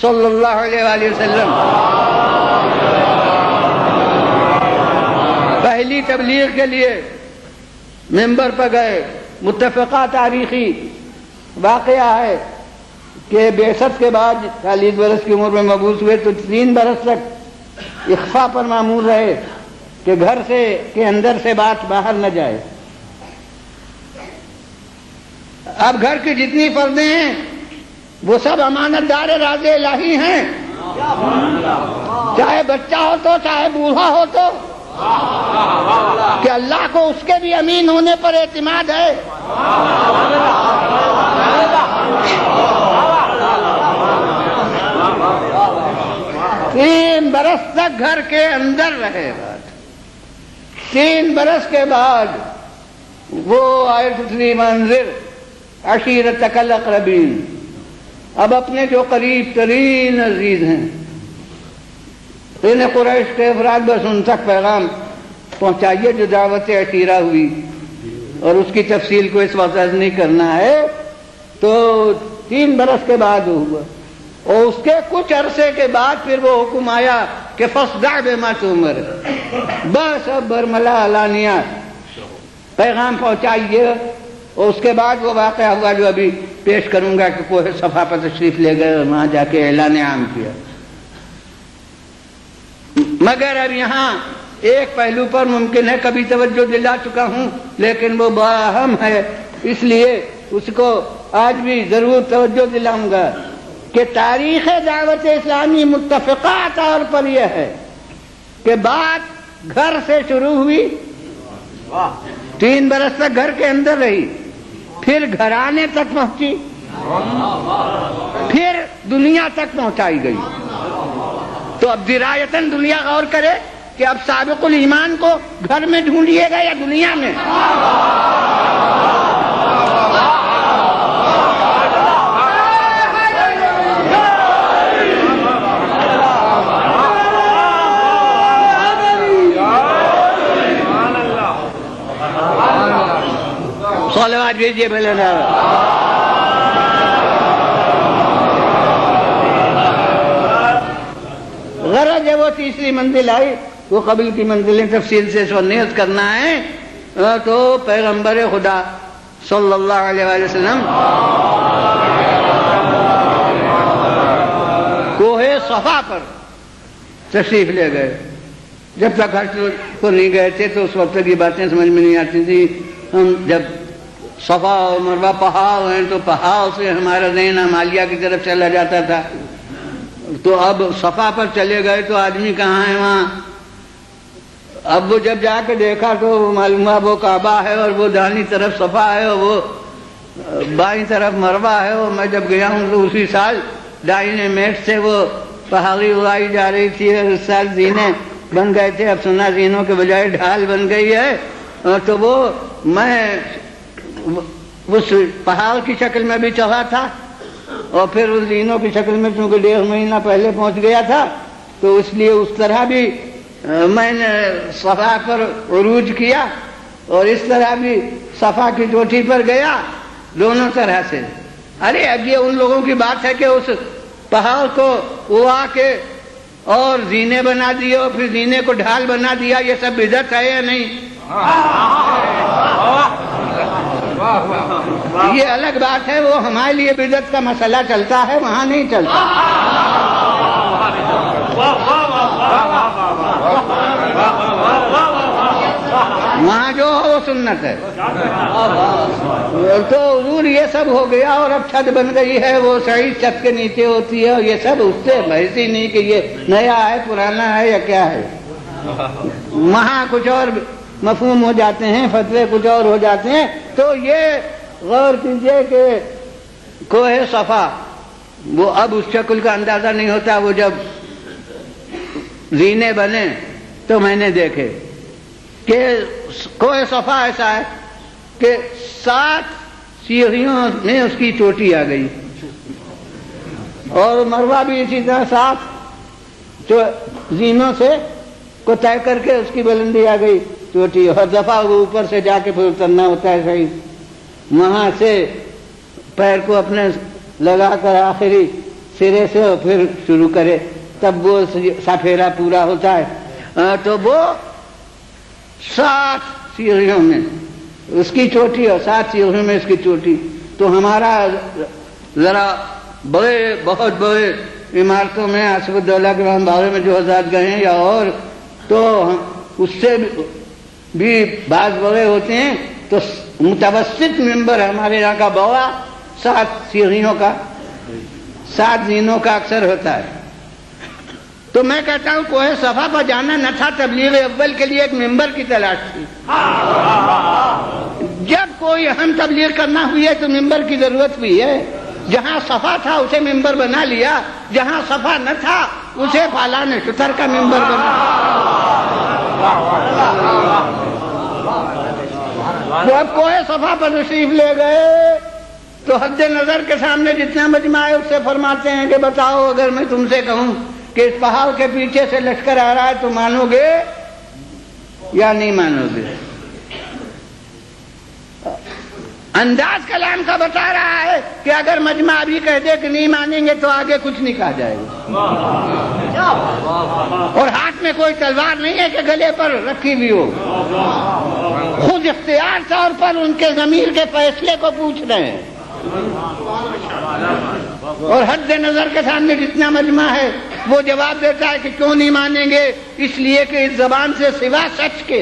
सल्लल्लाहु अलैहि वसल्लम पहली तबलीग के लिए मेंबर पर गए। मुतफ़ा तारीखी। वाकया है कि बेसत के बाद चालीस बरस की उम्र में मबूस हुए तो तीन बरस तक इख्फा पर मामूर रहे कि घर से, के अंदर से बात बाहर न जाए। अब घर की जितनी पर्दे हैं, वो सब अमानतदार राजे लाही हैं। चाहे बच्चा हो तो चाहे बूढ़ा हो तो। कि अल्लाह को उसके भी अमीन होने पर एतमाद है। तीन बरस तक घर के अंदर रहे तीन बरस के बाद वो दूसरी मंजिल अशीर तकल अकरबीन। अब अपने जो करीब तरीन अज़ीज़ हैं इन्हें कुरैश के अफराद बस उन तक पैगाम पहुंचाइए जो दावत अशीरा हुई। और उसकी तफसील को इस वक्त नहीं करना है। तो तीन बरस के बाद हुआ। और उसके कुछ अरसे के बाद फिर वो हुक्म आया कि फसदा बेमत उम्र बस अब बरमला अलानिया पैगाम पहुंचाइए। और उसके बाद वो वाक़ हुआ जो अभी पेश करूँगा कि कोई सफ़ा पर तशरीफ़ ले गए वहाँ जाके ऐलान आम किया। मगर अब यहाँ एक पहलू पर मुमकिन है, कभी तवज्जो दिला चुका हूँ, लेकिन वो बाहम है। इसलिए उसको आज भी ज़रूर तवज्जो दिलाऊँगा कि तारीख दावत इस्लामी मुतफ़ा तौर पर यह है कि बात घर से शुरू हुई, तीन बरस तक घर के अंदर रही, फिर घराने तक पहुँची, फिर दुनिया तक पहुंचाई गई। तो अब दिरायतन दुनिया गौर करे कि अब सबकुल ईमान को घर में ढूंढिएगा या दुनिया में? सलवाद भेजिए ना। गरज है वो तीसरी मंजिल आई। वो कबिल की मंजिलें तफसील से नियत करना है। तो पैगंबर खुदा सल्लल्लाहु अलैहि वसल्लम कोहे सफ़ा पर तशरीफ़ ले गए। जब तक हज को नहीं गए थे तो उस वक्त की बातें समझ में नहीं आती थी। हम जब सफ़ा और मरवा पहाड़ हैं तो पहाड़ से हमारा जहन मालिया की तरफ़ चला जाता था। तो अब सफ़ा पर चले गए तो आदमी कहाँ है वहाँ? अब वो जब जाके देखा तो मालूम वो काबा है और वो दानी तरफ़ सफ़ा है और वो बाई तरफ़ मरवा है और मैं जब गया हूँ तो उसी साल दाइने मेट से वो पहाड़ी उड़ाई जा रही थी और उस साल जीने बन गए थे। अब सुना जीनों के बजाय ढाल बन गई है। तो वो मैं उस पहाड़ की शक्ल में भी चढ़ा था। और फिर उस दिनों की शक्ल में चूँकि डेढ़ महीना पहले पहुँच गया था तो इसलिए उस तरह भी मैंने सफ़ा पर उरूज किया और इस तरह भी सफ़ा की चोटी पर गया दोनों तरह से। अरे अब ये उन लोगों की बात है कि उस पहाड़ को वो आके और जीने बना दिए और फिर जीने को ढाल बना दिया ये सब इज़्ज़त है या नहीं? ये अलग बात है, वो हमारे लिए बिदत का मसला चलता है, वहाँ नहीं चलता। वहाँ जो हो, वो सुन्नत है। तो हजूर, ये सब हो गया और अब छत बन गई है, वो सही छत के नीचे होती है, और ये सब उससे बहसी नहीं कि ये नया है, पुराना है या क्या है। वहाँ कुछ और मफहूम हो जाते हैं, फतवे कुछ और हो जाते हैं तो ये गौर कीजिए कि कोहे सफ़ा। वो अब उस शक्ल का अंदाज़ा नहीं होता, वो जब जीने बने तो मैंने देखे कि कोई सफ़ा ऐसा है कि सात सीढ़ियों में उसकी चोटी आ गई। और मरवा भी इसी तरह सात जो जीनों से को तय करके उसकी बुलंदी आ गई, चोटी। हर दफ़ा वो ऊपर से जाके फिर उतरना होता है सही। वहाँ से पैर को अपने लगाकर आखिरी सिरे से और फिर शुरू करे, तब वो सफेरा पूरा होता है। तो वो सात सीढ़ियों में, उसकी चोटी और सात सीढ़ियों में उसकी चोटी। तो हमारा जरा बड़े, बहुत बड़े इमारतों में, आसफुद्दौला के बारे में जो आज़ाद गए हैं या और तो उससे भी बात बड़े होते हैं तो मुतवसित मेंबर हमारे यहाँ का बवा सात सीढ़ियों का, सात दिनों का अक्सर होता है। तो मैं कहता हूँ, कोहे सफ़ा पर जाना न था तबलीग अव्वल के लिए एक मेंबर की तलाश थी। जब कोई अहम तबलीग करना हुई है तो मेंबर की ज़रूरत भी है। जहाँ सफ़ा था, उसे मेंबर बना लिया। जहाँ सफ़ा न था, उसे फाला ने, सुथर का मेंबर बना। जब कोई सफ़ा पर तशरीफ़ ले गए। तो हद नज़र के सामने जितना मजमा है उससे फरमाते हैं कि बताओ अगर मैं तुमसे कहूँ कि इस पहाड़ के पीछे से लश्कर आ रहा है तो मानोगे या नहीं मानोगे? अंदाज कलाम का बता रहा है कि अगर मजमा अभी कह दे कि नहीं मानेंगे तो आगे कुछ नहीं कहा जाएगा। और हाथ में कोई तलवार नहीं है कि गले पर रखी हुई हो। खुद इख्तियार तौर पर उनके जमीर के फैसले को पूछ रहे हैं। और हद नज़र के सामने जितना मजमा है, वो जवाब देता है कि क्यों नहीं मानेंगे? इसलिए कि इस जबान से सिवा सच के।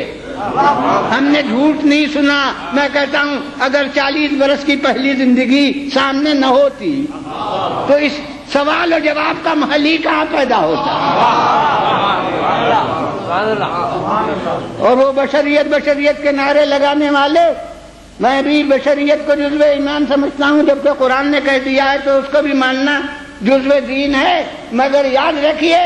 हमने झूठ नहीं सुना। मैं कहता हूँ, अगर 40 बरस की पहली ज़िंदगी सामने न होती तो इस सवाल और जवाब का महल ही कहाँ पैदा होता? और वो बशरियत बशरियत के नारे लगाने वाले, मैं भी बशरियत को जुज्व ईमान समझता हूँ। जबकि कुरान ने कह दिया है तो उसको भी मानना जुज्व दीन है। मगर याद रखिए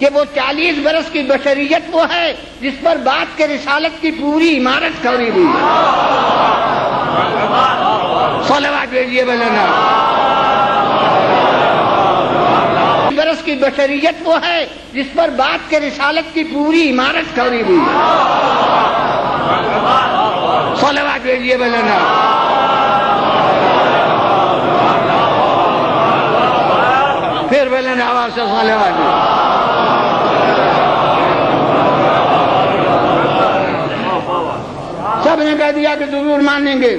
कि वो चालीस बरस की बशरियत वो है जिस पर बात के रिसालत की पूरी इमारत खड़ी हुई सलवा भेजिए बोलना। की बशरियत वो है, जिस पर बात के रिसालत की पूरी इमारत खड़ी हुई। सलवा भेजिए बोलना फिर बोलना आवाज़ से सलवा सबने कह दिया कि ज़रूर मानेंगे,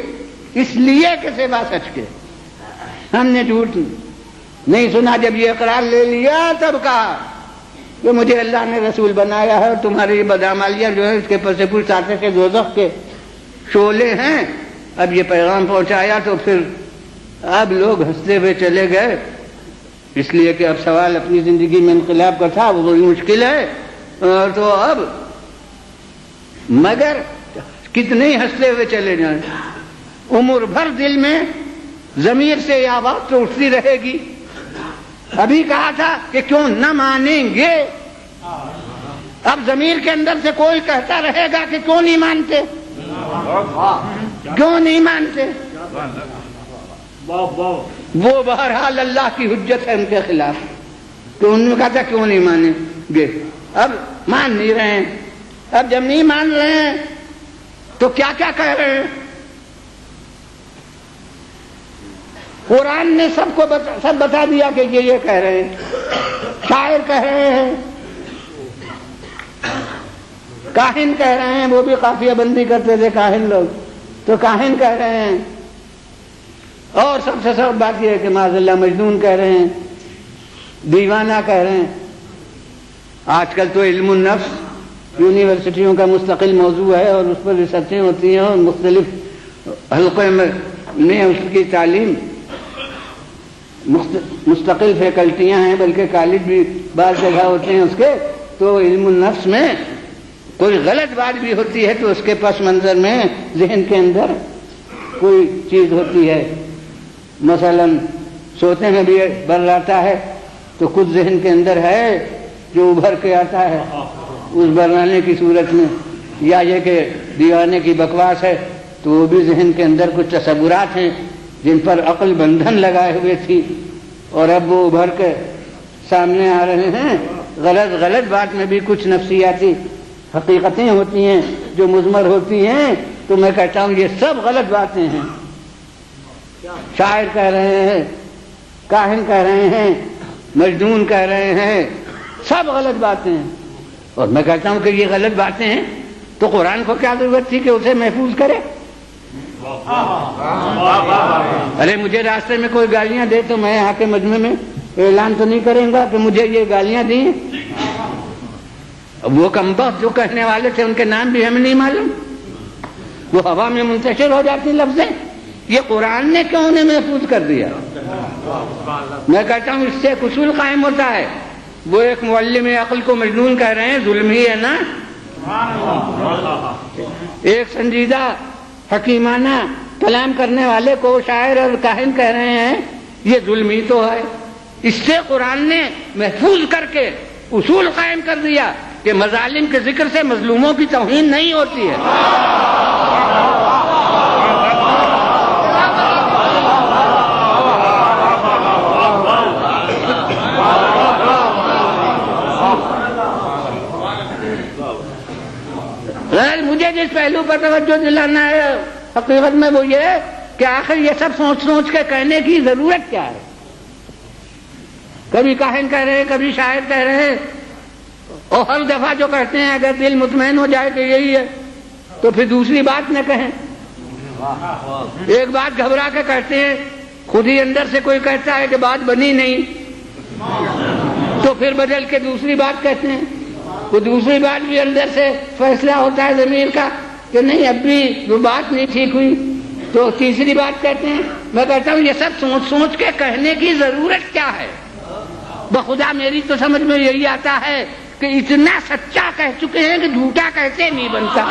इसलिए कि सेवा सच के। हमने झूठ नहीं। सुना, जब ये करार ले लिया तब कहा कि मुझे अल्लाह ने रसूल बनाया है और तुम्हारे बदामालिया जो है इसके पर से पूछ आते के दोजख के शोले हैं। अब ये पैगाम पहुँचाया तो फिर अब लोग हँसते हुए चले गए। इसलिए कि अब सवाल अपनी ज़िंदगी में इनकलाब का था, वो बड़ी मुश्किल है। और तो अब मगर कितने हँसते हुए चले जाए। उम्र भर दिल में जमीर से आवाज़ तो उठती रहेगी। अभी कहा था कि क्यों न मानेंगे? अब जमीर के अंदर से कोई कहता रहेगा कि क्यों नहीं मानते? क्यों नहीं मानते? वो बहरहाल अल्लाह की हुज्जत है उनके खिलाफ। तो उन्होंने कहा था, क्यों नहीं मानेंगे? अब मान नहीं रहे हैं। अब जब नहीं मान रहे हैं तो क्या क्या कह रहे हैं? कुरान ने सबको बता, सब बता दिया कि ये ये कह रहे हैं। शायर कह रहे हैं। काहिन कह रहे हैं वो भी काफिया बंदी करते थे काहिन लोग। तो काहिन कह रहे हैं। और सबसे सब बात यह है कि माजल्ला मजनून कह रहे हैं। दीवाना कह रहे हैं। आजकल तो इल्म नफ्स यूनिवर्सिटियों का मुस्तकिल मौजू है और उस पर रिसर्चें होती हैं और मुख्तलिफ़ हल्के में उसकी तालीम मुस्तकिल फैकल्टियाँ हैं, बल्कि कॉलेज भी बार जगह होते हैं उसके तो इल्म नफ्स में कोई गलत बात भी होती है तो उसके पस मंजर में, जहन के अंदर कोई चीज़ होती है। मसलन, सोते में भी बल आता है तो कुछ जहन के अंदर है, जो उभर के आता है। उस बरनाने की सूरत में, या ये कि दीवाने की बकवास है तो वो भी जहन के अंदर कुछ तस्वुरात हैं जिन पर अक्ल बंधन लगाए हुए थी और अब वो उभर के सामने आ रहे हैं, गलत गलत बात में भी कुछ नफसियाती हकीकतें होती हैं, जो मुजमर होती हैं तो मैं कहता हूँ, ये सब गलत बातें हैं। शायर कह रहे हैं, काहिन कह रहे हैं मजदून कह रहे हैं, सब गलत बातें हैं। और मैं कहता हूँ कि ये गलत बातें हैं तो कुरान को क्या ज़रूरत थी कि उसे महफूज करे? अरे मुझे रास्ते में कोई गालियाँ दे तो मैं यहाँ के मजमे में ऐलान तो नहीं करेंगे कि मुझे ये गालियाँ दी। वो कम्बक जो कहने वाले थे, उनके नाम भी हमें नहीं मालूम। वो हवा में मुंतशिर हो जाती लफ्जें। ये कुरान ने क्यों उन्हें महफूज कर दिया? मैं कहता हूँ, इससे कुसूल कायम होता है। वो एक मुल्लिम अकल को मजनून कह रहे हैं, जुल्म ही है ना। एक संजीदा हकीमाना, कलाम करने वाले को शायर और काहिन कह रहे हैं, ये जुल्मी तो है। इससे कुरान ने महफूज करके उसूल कायम कर दिया कि मजालिम के ज़िक्र से मजलूमों की तोहन नहीं होती है। मुझे जिस पहलू पर तवज्जो दिलाना है, हकीकत में वो ये कि आखिर ये सब सोच सोच के कहने की ज़रूरत क्या है? कभी काहिन कह रहे हैं कभी शायर कह रहे हैं और हर दफ़ा जो कहते हैं, अगर दिल मुतमैन हो जाए तो यही है तो फिर दूसरी बात न कहें। एक बात घबरा के कहते हैं, खुद ही अंदर से कोई कहता है कि बात बनी नहीं तो फिर बदल के दूसरी बात कहते हैं। तो दूसरी बात भी अंदर से फैसला होता है जमीर का कि नहीं, अब भी वो बात नहीं ठीक हुई। तो तीसरी बात कहते हैं, मैं कहता हूँ, ये सब सोच सोच के कहने की ज़रूरत क्या है? बखुदा मेरी तो समझ में यही आता है कि इतना सच्चा कह चुके हैं कि झूठा कैसे नहीं बनता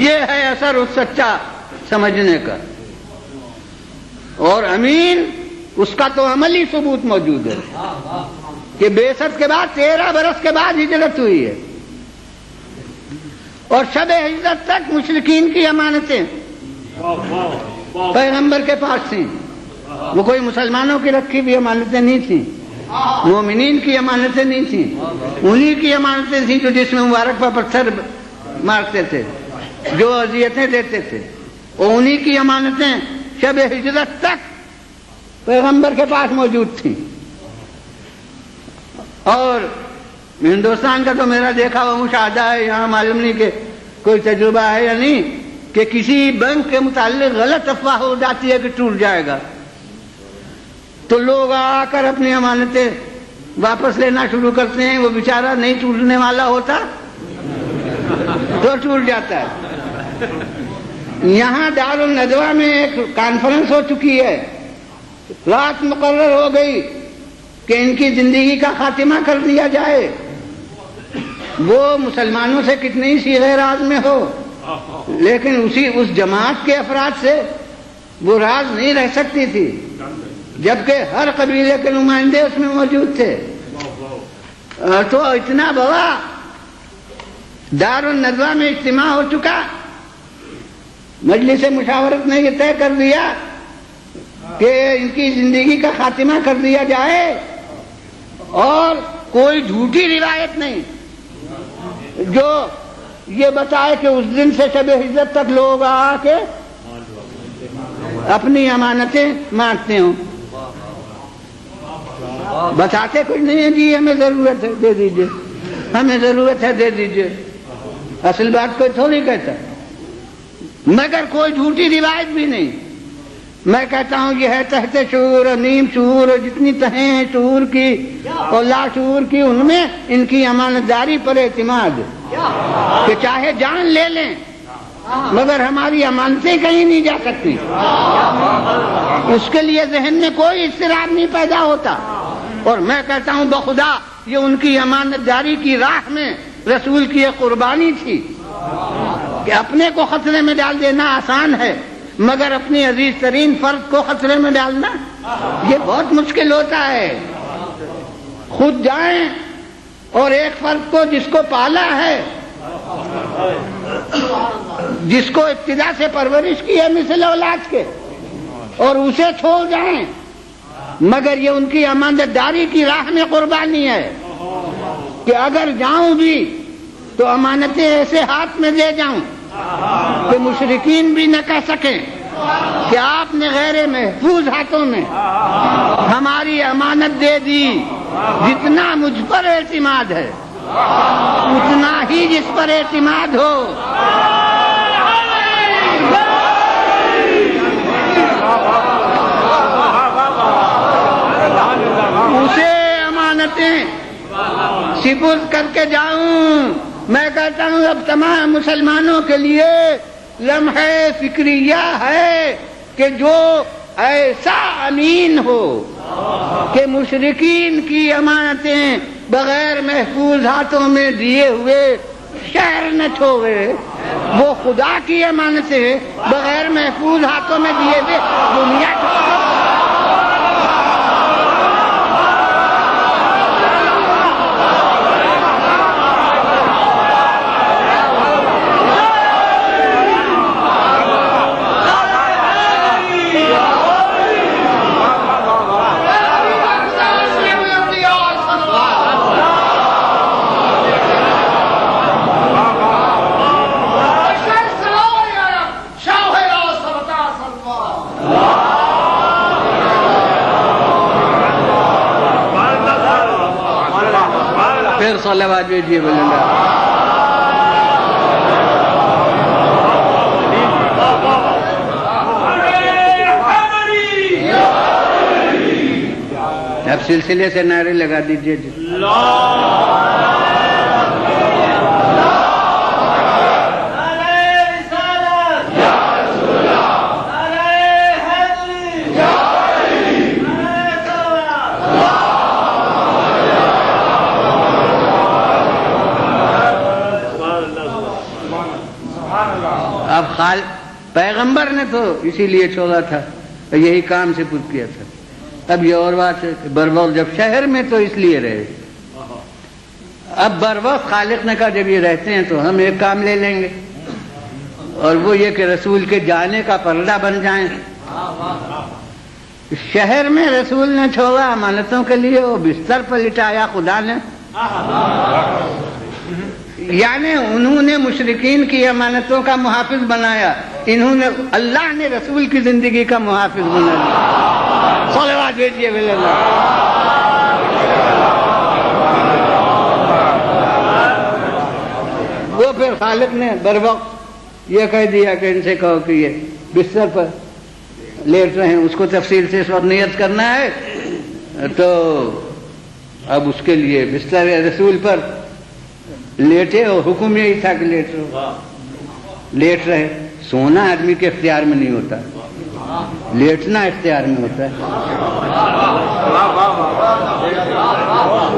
ये है उस सच्चा समझने का। और अमीन, उसका तो अमली सबूत मौजूद है। कि बेसत के बाद, तेरह बरस के बाद हिजरत हुई है। और शब हिजरत तक मुशरकिन की अमानतें। पैगंबर के पास थी। वो कोई मुसलमानों की रखी हुई अमानतें नहीं थी। मोमिनीन की अमानतें नहीं थी। उन्हीं की अमानतें थी जो जिसमें मुबारक पर पत्थर मारते थे। जो अजियतें देते थे और उन्हीं की अमानतें शब हिजरत तक पैगंबर के पास मौजूद थी। और हिंदुस्तान का तो मेरा देखा हुआ मुशादा है, यहाँ मालूम नहीं कि कोई तजुर्बा है या नहीं, कि किसी बैंक के मुताल गलत अफवाह हो जाती है कि टूट जाएगा। तो लोग आकर अपनी अमानतें वापस लेना शुरू करते हैं, वो बेचारा नहीं टूटने वाला होता तो टूट जाता है। यहाँ दारुल नदवा में एक कॉन्फ्रेंस हो चुकी है। रात मुकर्र हो गई कि इनकी ज़िंदगी का खातिमा कर दिया जाए। वो मुसलमानों से कितने ही सीधे राज में हो, लेकिन उसी उस जमात के अफराद से वो राज नहीं रह सकती थी, जबकि हर कबीले के नुमाइंदे उसमें मौजूद थे। तो इतना बवा दारुल नदवा में इज्तिमा हो चुका मजलिस मुशावरत ने यह तय कर दिया कि इनकी ज़िंदगी का खातिमा कर दिया जाए और कोई झूठी रिवायत नहीं। जो ये बताए कि उस दिन से शब हिजत तक लोग आके अपनी अमानतें मांगते हो। बताते कुछ नहीं है, जी, हमें ज़रूरत है, दे दीजिए। हमें ज़रूरत है, दे दीजिए। असल बात कोई थोड़ी कहता। मगर कोई झूठी रिवायत भी नहीं। मैं कहता हूँ ये है तहते शूर नीम शूर जितनी तहें हैं शूर की और लाशूर की, उनमें इनकी अमानतदारी पर एतमाद। कि चाहे जान ले लें, मगर हमारी अमानतें कहीं नहीं जा सकती। उसके लिए जहन में कोई इसराब नहीं पैदा होता। और मैं कहता हूँ, बखुदा, ये उनकी अमानतदारी की राह में रसूल की एक कुर्बानी थी। कि अपने को खतरे में डाल देना आसान है, मगर अपनी अज़ीज़ तरीन फर्द को खतरे में डालना, ये बहुत मुश्किल होता है। खुद जाएँ और एक फर्द को जिसको पाला है, जिसको इब्तदा से परवरिश की है मिसल औलाद के, और उसे छोड़ जाएँ, मगर ये उनकी अमानतदारी की राह में कुर्बानी है, कि अगर जाऊँ भी तो अमानतें ऐसे हाथ में दे जाऊँ कि मुशरकिन भी न कह सकें कि आपने गैर महफूज हाथों में हमारी अमानत दे दी। जितना मुझ पर एतमाद है, उतना ही जिस पर एतमाद हो। उसे अमानतें सिपुर्द करके जाऊँ। मैं कहता हूँ, अब तमाम मुसलमानों के लिए लम्हे फिक्रिया है कि जो ऐसा अमीन हो कि मुशरकिन की अमानतें बगैर महफूज हाथों में दिए हुए शहर न छोड़े, वो खुदा की अमानतें बगैर महफूज हाथों में दिए हुए दुनिया फिर सलावाद भेजिए अब सिलसिले से नारे लगा दीजिए जी। पैगंबर ने तो इसीलिए छोड़ा था यही काम से पुर किया था। अब ये और बात है बरवक्त जब शहर में तो इसलिए रहे। अब बरवक्त खालिक ने कहा, जब ये रहते हैं तो हम एक काम ले लेंगे। और वो ये कि रसूल के जाने का पर्दा बन जाए। शहर में रसूल ने छोड़ा, अमानतों के लिए वो बिस्तर पर लिटाया, खुदा ने। यानी उन्होंने मुशरकिन की अमानतों का मुहाफिज बनाया। इन्होंने अल्लाह ने रसूल की ज़िंदगी का मुहाफिज बना लिया। सलवात भेजिए वो फिर खालिद ने बर वक्त ये कह दिया कि इनसे कहो कि ये बिस्तर पर लेट रहे हैं, उसको तफसील से इस वक्त नियत करना है। तो अब उसके लिए बिस्तर रसूल पर लेटे और हुक्म यही था कि लेट रहो। लेट रहे। सोना आदमी के इख्तियार में नहीं होता। लेटना इख्तियार में होता है।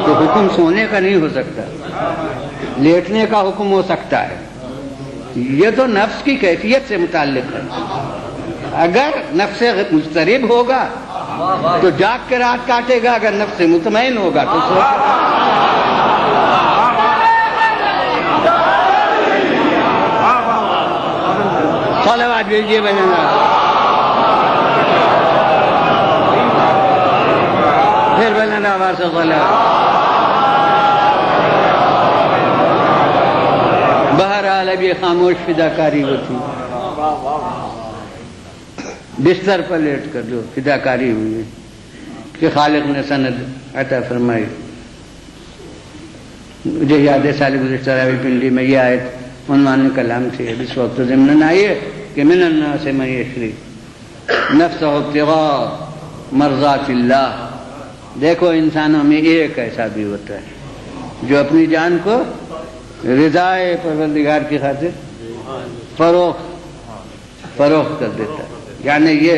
तो हुक्म सोने का नहीं हो सकता। लेटने का हुक्म हो सकता है। ये तो नफ्स की कैफियत से मुतालिक है। अगर नफ्स मुस्तरब होगा तो जाग के रात काटेगा। अगर नफ्स मुतमैन होगा तो सो सलावाद भेजिए बनेगा फिर बनेगा आवाज़ से बहरहाल अब ये खामोश फिदाकारी होती। बिस्तर पर लेट कर जो फिदाकारी हुई कि खालिक ने सनद अता फरमाई। मुझे याद है साल गुजर पिंडी में ये आयत, उनवान कलाम थी, इस वक्त जिमन आई है। कि मिनन्ना से मैश्री नफ्स मर्जातिल्ला देखो इंसानों में एक ऐसा भी होता है जो अपनी जान को रिजाए परवरदिगार की खातिर फरोख फरोख कर देता है यानी ये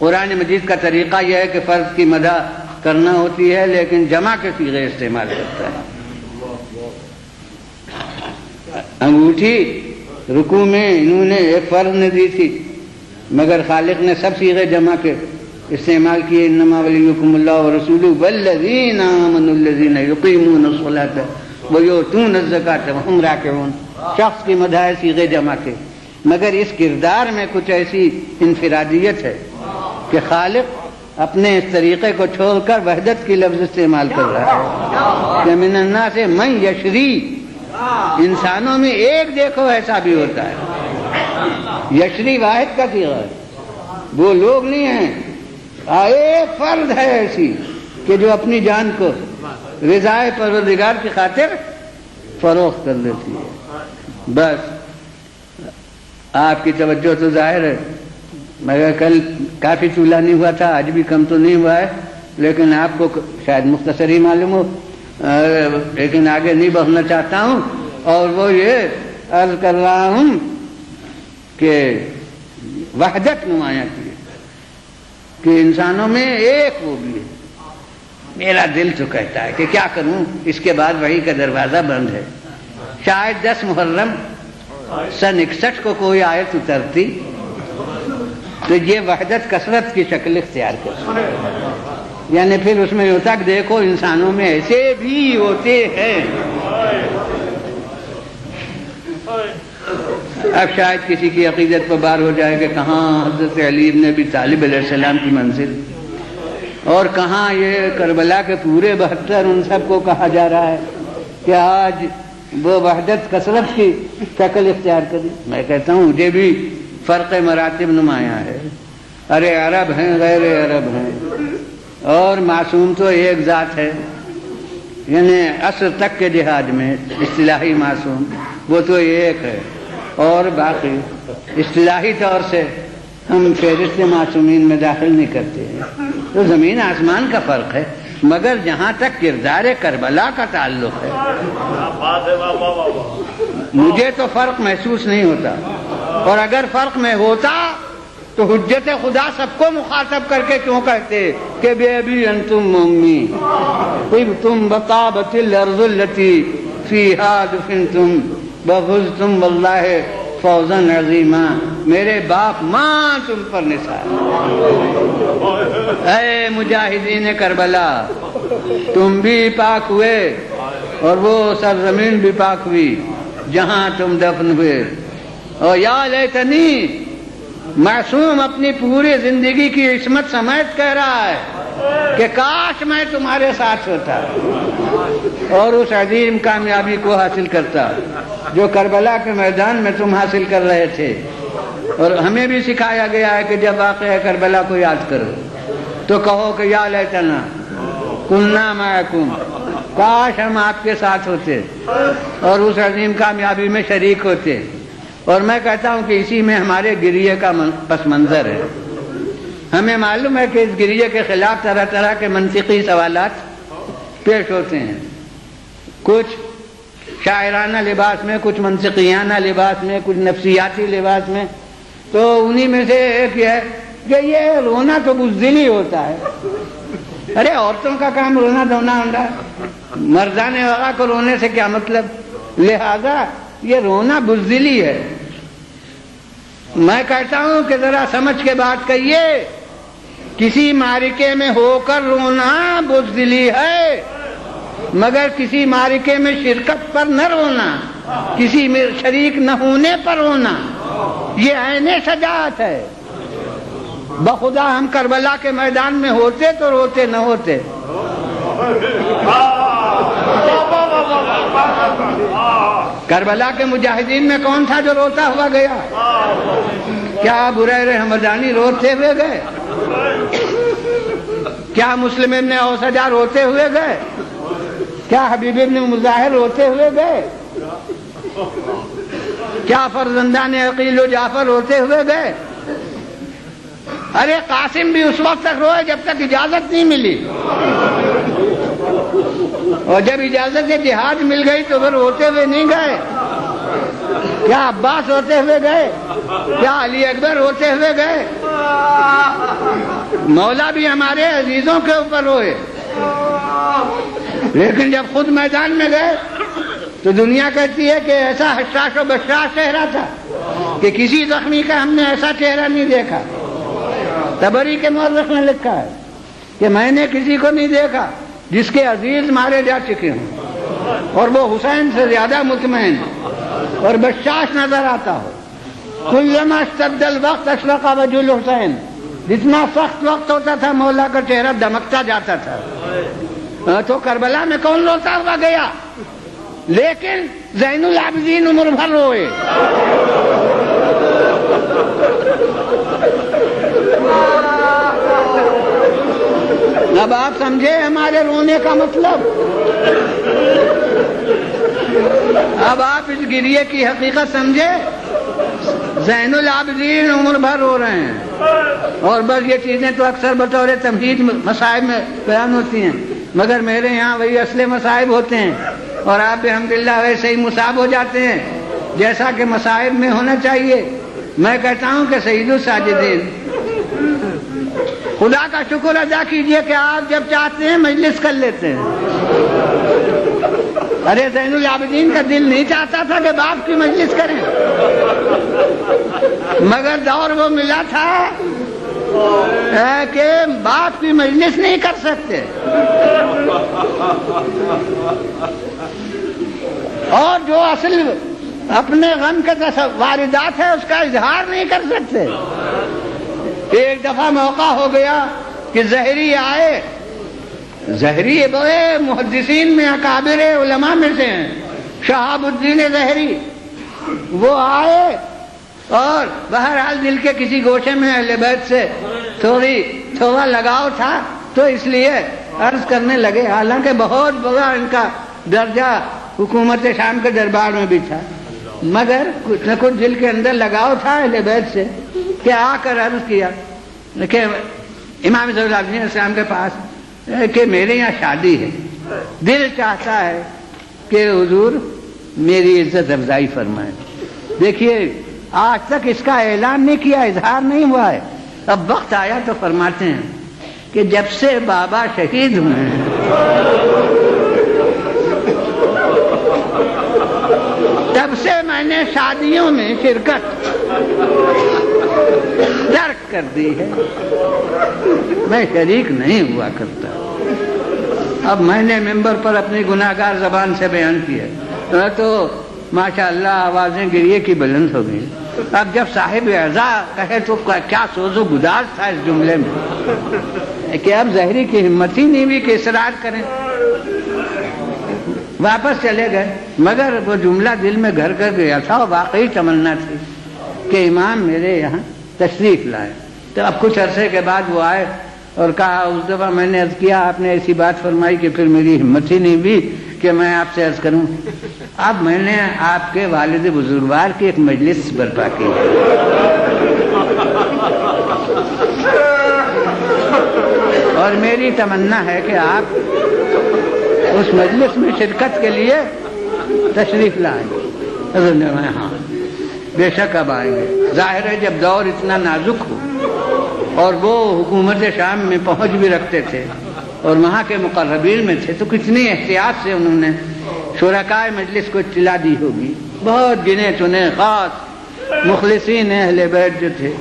कुरान मजीद का तरीका यह है कि फ़र्ज़ की मदा करना होती है लेकिन जमा के सीधे इस्तेमाल करता है अंगूठी रुकू में इन्होंने एक फ़र्ज़ ने दी थी। मगर खालिक ने सब सीगे जमा के इस्तेमाल किए। व रसूलु वल्लज़ीन आमनुल्लज़ीन युकीमून व हुम शख्स की मदाह सीगे जमा के। मगर इस किरदार में कुछ ऐसी इनफरादियत है कि खालिक अपने इस तरीके को छोड़कर वहदत की लफ्ज इस्तेमाल कर रहा है। मिनन्ना से मैं यशरी इंसानों में एक देखो ऐसा भी होता है। यशरी वाहिद का है। वो लोग नहीं हैं। एक फर्द है ऐसी कि जो अपनी जान को रिजाए परवरदिगार की खातिर फरोख्त कर देती है। बस। आपकी तवज्जो तो ज़ाहिर है। मगर कल काफ़ी चूल्हा नहीं हुआ था, आज भी कम तो नहीं हुआ है, लेकिन आपको शायद मुख्तसर ही मालूम हो लेकिन आगे नहीं बढ़ना चाहता हूँ, और वो ये अर्ज़ कर रहा हूँ कि वहदत नुमाया की कि इंसानों में एक वो भी है। मेरा दिल तो कहता है कि क्या करूँ, इसके बाद वही का दरवाज़ा बंद है। शायद दस मुहर्रम, सन इकसठ को कोई आयत उतरती तो ये वहदत कसरत की शक्ल इख्तियार कर। यानी फिर उसमें होता कि देखो, इंसानों में ऐसे भी होते हैं। अब शायद किसी की अकीदत पर बार हो जाए कि कहाँ हज़रत अली ने भी तालिब सलाम की मंजिल। और कहाँ ये करबला के पूरे बहत्तर उन सबको कहा जा रहा है कि आज वो वहदत कसरत की शक्ल इख्तियार करी। मैं कहता हूँ, मुझे भी फ़र्क मरातब नुमाया है। अरे अरब हैं गैर अरब हैं। और मासूम तो एक ज़ात है। यानी असर तक के जिहाद में इस्लाही मासूम, वो तो एक है। और बाकी, इस्लाही तौर से हम फहरिस्त मासूमीन में दाखिल नहीं करते हैं। तो ज़मीन आसमान का फ़र्क है, मगर जहाँ तक किरदार करबला का ताल्लुक है। मुझे तो फ़र्क महसूस नहीं होता। और अगर फ़र्क में होता तो हुज्जत खुदा सबको मुखातब करके क्यों कहते? कि बेबी अंतुम मम्मी इब तुम बता बतिल तुम बफुज तुम वल्लाह फौजन अजीमा। मेरे बाप माँ तुम पर निसार। अरे मुजाहिदीन करबला, तुम भी पाक हुए और वो सरजमीन भी पाक हुई, जहाँ तुम दफन हुए। और या लेतनी मासूम अपनी पूरी ज़िंदगी की इसमत समेत कह रहा है कि काश मैं तुम्हारे साथ होता और उस अजीम कामयाबी को हासिल करता जो करबला के मैदान में तुम हासिल कर रहे थे। और हमें भी सिखाया गया है कि जब वाक़ करबला को याद करो। तो कहो कि या लेतना, कुन्ना मैकुम, काश हम आपके साथ होते और उस अजीम कामयाबी में शरीक होते। और मैं कहता हूँ कि इसी में हमारे गिरिए का पस मंजर है। हमें मालूम है कि इस गिरिए के खिलाफ तरह तरह के मनसिकी सवाल पेश होते हैं। कुछ शायराना लिबास में, कुछ मनसिकियाना लिबास में, कुछ नफसियाती लिबास में। तो उन्हीं में से एक है कि ये रोना तो बुजदिली होता है। अरे औरतों का काम रोना धोना होता मर्दाने वाला को रोने से क्या मतलब? लिहाजा ये रोना बुजदिली है मैं कहता हूँ कि जरा समझ के बात कहिए किसी मारिके में होकर रोना बुजदिली है मगर किसी मारिके में शिरकत पर न रोना किसी में शरीक न होने पर रोना ये ऐने सजात है बखुदा हम करबला के मैदान में होते तो रोते न होते करबला के मुजाहिदीन में कौन था जो रोता हुआ गया? क्या बुरे हमदानी रोते हुए गए? क्या मुस्लिम ने औसजा रोते हुए गए? क्या हबीब ने मुजाहिर रोते हुए गए? क्या फरजंदा ने अकील जाफ़र रोते हुए गए? अरे कासिम भी उस वक्त तक रोए जब तक इजाज़त नहीं मिली। और जब इजाज़त के जिहाद मिल गई तो फिर होते हुए नहीं गए। क्या अब्बास होते हुए गए? क्या अली अकबर होते हुए गए? मौला भी हमारे अजीजों के ऊपर रोए। लेकिन जब खुद मैदान में गए तो दुनिया कहती है कि ऐसा हशाश और बशाश चेहरा था कि किसी जख्मी का हमने ऐसा चेहरा नहीं देखा। तबरी के मौरख में लिखा है कि मैंने किसी को नहीं देखा। जिसके अज़ीज़ मारे जा चुके हों। और वो हुसैन से ज़्यादा मुतमैन। और बशाश नज़र आता हो। कुल्लमा शब्दल वक्त अशरका वजूल हुसैन। जितना सख्त वक्त होता था मौला का चेहरा दमकता जाता था। हाँ, तो करबला में कौन रोता हुआ गया? लेकिन जैनुल आबिदीन उम्र भर रोए। अब आप समझे हमारे रोने का मतलब? अब आप इस गिरिए की हकीकत समझे? जैनुल आबदीन उम्र भर रो रहे हैं। और बस ये चीज़ें तो अक्सर बतौर तमहीद मसाइब में बयान होती हैं। मगर मेरे यहाँ वही असले मसाइब होते हैं। और आप अलहमदिल्ला वैसे ही मुसाब हो जाते हैं। जैसा कि मसाइब में होना चाहिए। मैं कहता हूँ कि सईद साजिदीन खुदा का शुक्र अदा कीजिए कि आप जब चाहते हैं, मजलिस कर लेते हैं। अरे, जैनुल आबदीन का दिल नहीं चाहता था कि बाप की मजलिस करें। मगर दौर वो मिला था कि बाप की मजलिस नहीं कर सकते। और जो असल अपने गम के वारिदात है, उसका इजहार नहीं कर सकते। एक दफ़ा मौका हो गया कि जहरी आए। जहरी बड़े मुहदसिन में, अकाबिर उलमा में से हैं। शहाबुद्दीन जहरी, वो आए और बहरहाल दिल के किसी गोशे में अहलबैत से थोड़ी, थोड़ा लगाव था तो इसलिए अर्ज़ करने लगे। हालाँकि बहुत बड़ा इनका दर्जा हुकूमत शाम के दरबार में भी था, मगर कुछ न कुछ दिल के अंदर लगाव था अहलबैत से। कि आकर अर्ज़ किया? कि इमाम इस्लाम के पास कि मेरे यहाँ शादी है। दिल चाहता है कि हजूर मेरी इज़्ज़त अफजाई फरमाए। देखिए, आज तक इसका ऐलान नहीं किया, इजहार नहीं हुआ है। अब वक्त आया तो फरमाते हैं कि जब से बाबा शहीद हुए हैं। तब से मैंने शादियों में शिरकत तर्क कर दी है। मैं शरीक नहीं हुआ करता। अब मैंने मेंबर पर अपनी गुनाहगार जबान से बयान किया। तो माशाल्लाह, आवाज़ें गिरिए की बुलंद हो गई। अब जब साहिब अजा कहे तो क्या सोचो गुदार था इस जुमले में? कि अब जहरी की हिम्मत ही नहीं हुई कि इसरार करें। वापस चले गए। मगर वो जुमला दिल में घर कर गया था और वाकई तमन्ना थी कि इमाम मेरे यहाँ तशरीफ़ लाए। तो अब कुछ अरसे के बाद वो आए और कहा, उस दफ़ा मैंने अर्ज़ किया, आपने ऐसी बात फरमाई कि फिर मेरी हिम्मत ही नहीं हुई कि मैं आपसे अर्ज़ करूँ। अब मैंने आपके वालिद बुजुर्गवार की एक मजलिस बर्पा की। और मेरी तमन्ना है कि आप उस मजलिस में शिरकत के लिए तशरीफ़ लाएँगे हाँ। बेशक अब आएँगे। ज़ाहिर है, जब दौर इतना नाजुक हो, और वो हुकूमत शाम में पहुँच भी रखते थे, और वहाँ के मुकर्रबीन में थे तो कितनी एहतियात से उन्होंने शुरकाय मजलिस को इतला दी होगी। बहुत गिने चुने, खास मुखलसिन अहल बैठ जो थे,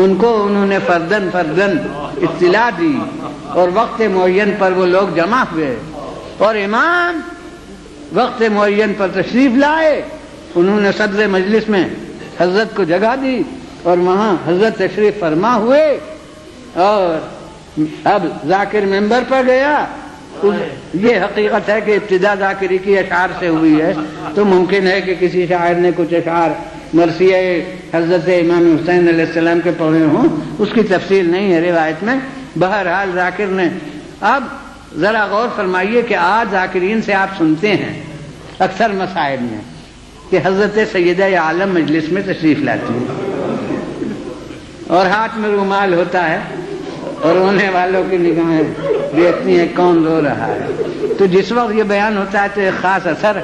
उनको उन्होंने फर्दन फर्दन इतला दी, और वक्त मुन पर वो लोग जमा हुए, और इमाम वक्त मुन पर तशरीफ़ लाए उन्होंने सदर मजलिस में हज़रत को जगह दी और वहाँ हज़रत तशरीफ़ फरमा हुए और अब जाकिर मेंबर पर गया। ये हकीकत है कि इब्तदा जाकिरी की अशार से हुई है। तो मुमकिन है कि किसी शायर ने कुछ अशार मरसिया हज़रत इमाम हुसैन के पढ़े हों। उसकी तफसील नहीं है रिवायत में। बहरहाल जाकिर ने अब जरा गौर फरमाइए कि आज जाकिरीन से आप सुनते हैं अक्सर मसाइब में। कि हज़रत सैद आलम मजलिस में तशरीफ़ लाती हैं। और हाथ में रुमाल होता है और रोने वालों की निगाहें देखती हैं, कौन रो रहा है। तो जिस वक्त ये बयान होता है तो एक खास असर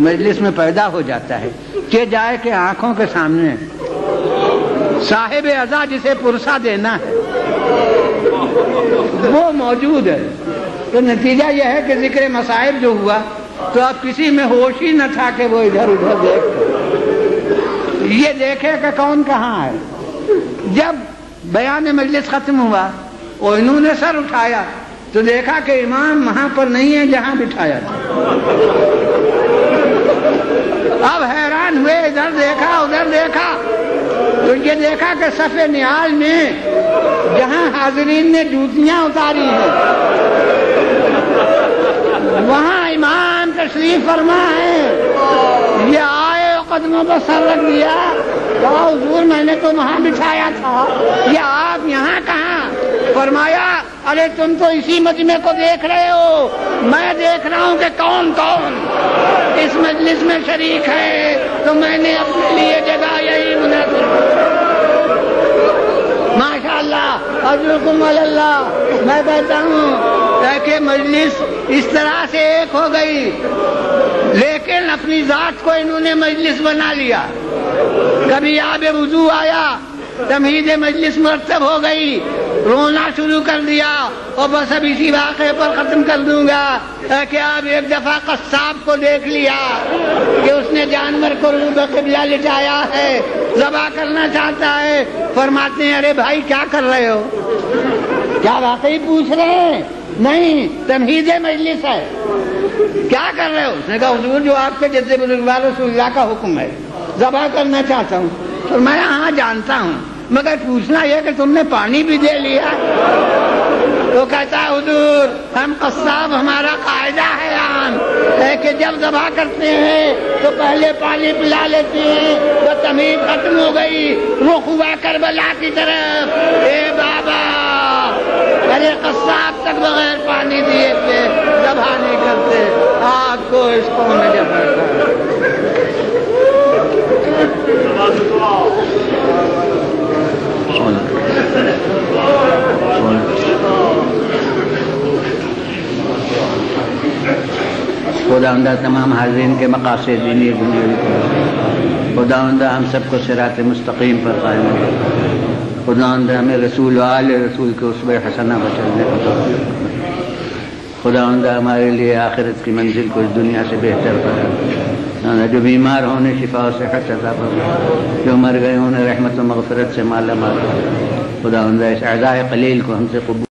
मजलिस में पैदा हो जाता है के जाए के आँखों के सामने साहिब अजा जिसे पुरसा देना है, वो मौजूद है। तो नतीजा यह है कि ज़िक्र मसाइब जो हुआ तो अब किसी में होश ही न था कि वो इधर उधर देख। ये देखे कि कौन कहाँ है। जब बयान मजलिस खत्म हुआ और इन्होंने सर उठाया तो देखा कि इमाम वहाँ पर नहीं है जहाँ बिठाया था। अब हैरान हुए, इधर देखा, उधर देखा। तो ये देखा कि सफे न्याज में जहाँ हाजरीन ने जूतियाँ उतारी हैं, वहाँ इमाम तशरीफ़ फरमा है। ये आए कदमों पर सर रख दिया। कहा, हजूर, मैंने तो वहाँ बिठाया था। ये आप यहाँ कहा? फरमाया, अरे, तुम तो इसी मजमे को देख रहे हो। मैं देख रहा हूँ कि कौन कौन इस मजलिस में शरीक है। तो मैंने अपने लिए जगह यही मुनासिब माशाल्लाह अजरुकुम अल्लाह मैं कहता हूँ कि मजलिस इस तरह से एक हो गई। लेकिन अपनी जात को इन्होंने मजलिस बना लिया। कभी आब वज़ू आया तमीद मजलिस मरतब हो गई। रोना शुरू कर दिया और बस अब इसी वाक़े पर ख़त्म कर दूँगा। कि अब एक दफ़ा कस्साब को देख लिया कि उसने जानवर को रूब किबला लिटाया है, जबा करना चाहता है। फरमाते हैं, अरे भाई, क्या कर रहे हो? क्या वाकई पूछ रहे हैं? नहीं तमहीद मजलिस है। क्या कर रहे हो? उसने कहा, हजूर, जो आपके जैसे बुजुर्गवार रसूल्ला का हुक्म है। जबा करना चाहता हूँ। तो मैं हाँ जानता हूँ। मगर पूछना यह कि तुमने पानी भी दे लिया? तो कहता हजूर, हम कस्साब, हमारा कायदा है आम है कि जब दबा करते हैं तो पहले पानी पिला लेते हैं। तो तमीज खत्म हो गई। रुख हुआ करबला की तरफ़। ए बाबा अरे कस्साब तक बगैर पानी दिए थे दबा नहीं करते आपको इसको नज़र रखा खुदा तमाम हाजरीन के मकासद दीनी दुनिया खुदा हम सबको सिरात मुस्तकीम पर कायम खुदा हमें रसूल, आल रसूल के उसब हसना बचलने खुदा हमारे लिए आखिरत की मंजिल को इस दुनिया से बेहतर कर। जो बीमार होने शिफा से हत अता पर जो मर गए, उन्हें रहमत मगफरत से माला मार खुदा इस अज़ाए कलील को हमसे कबूल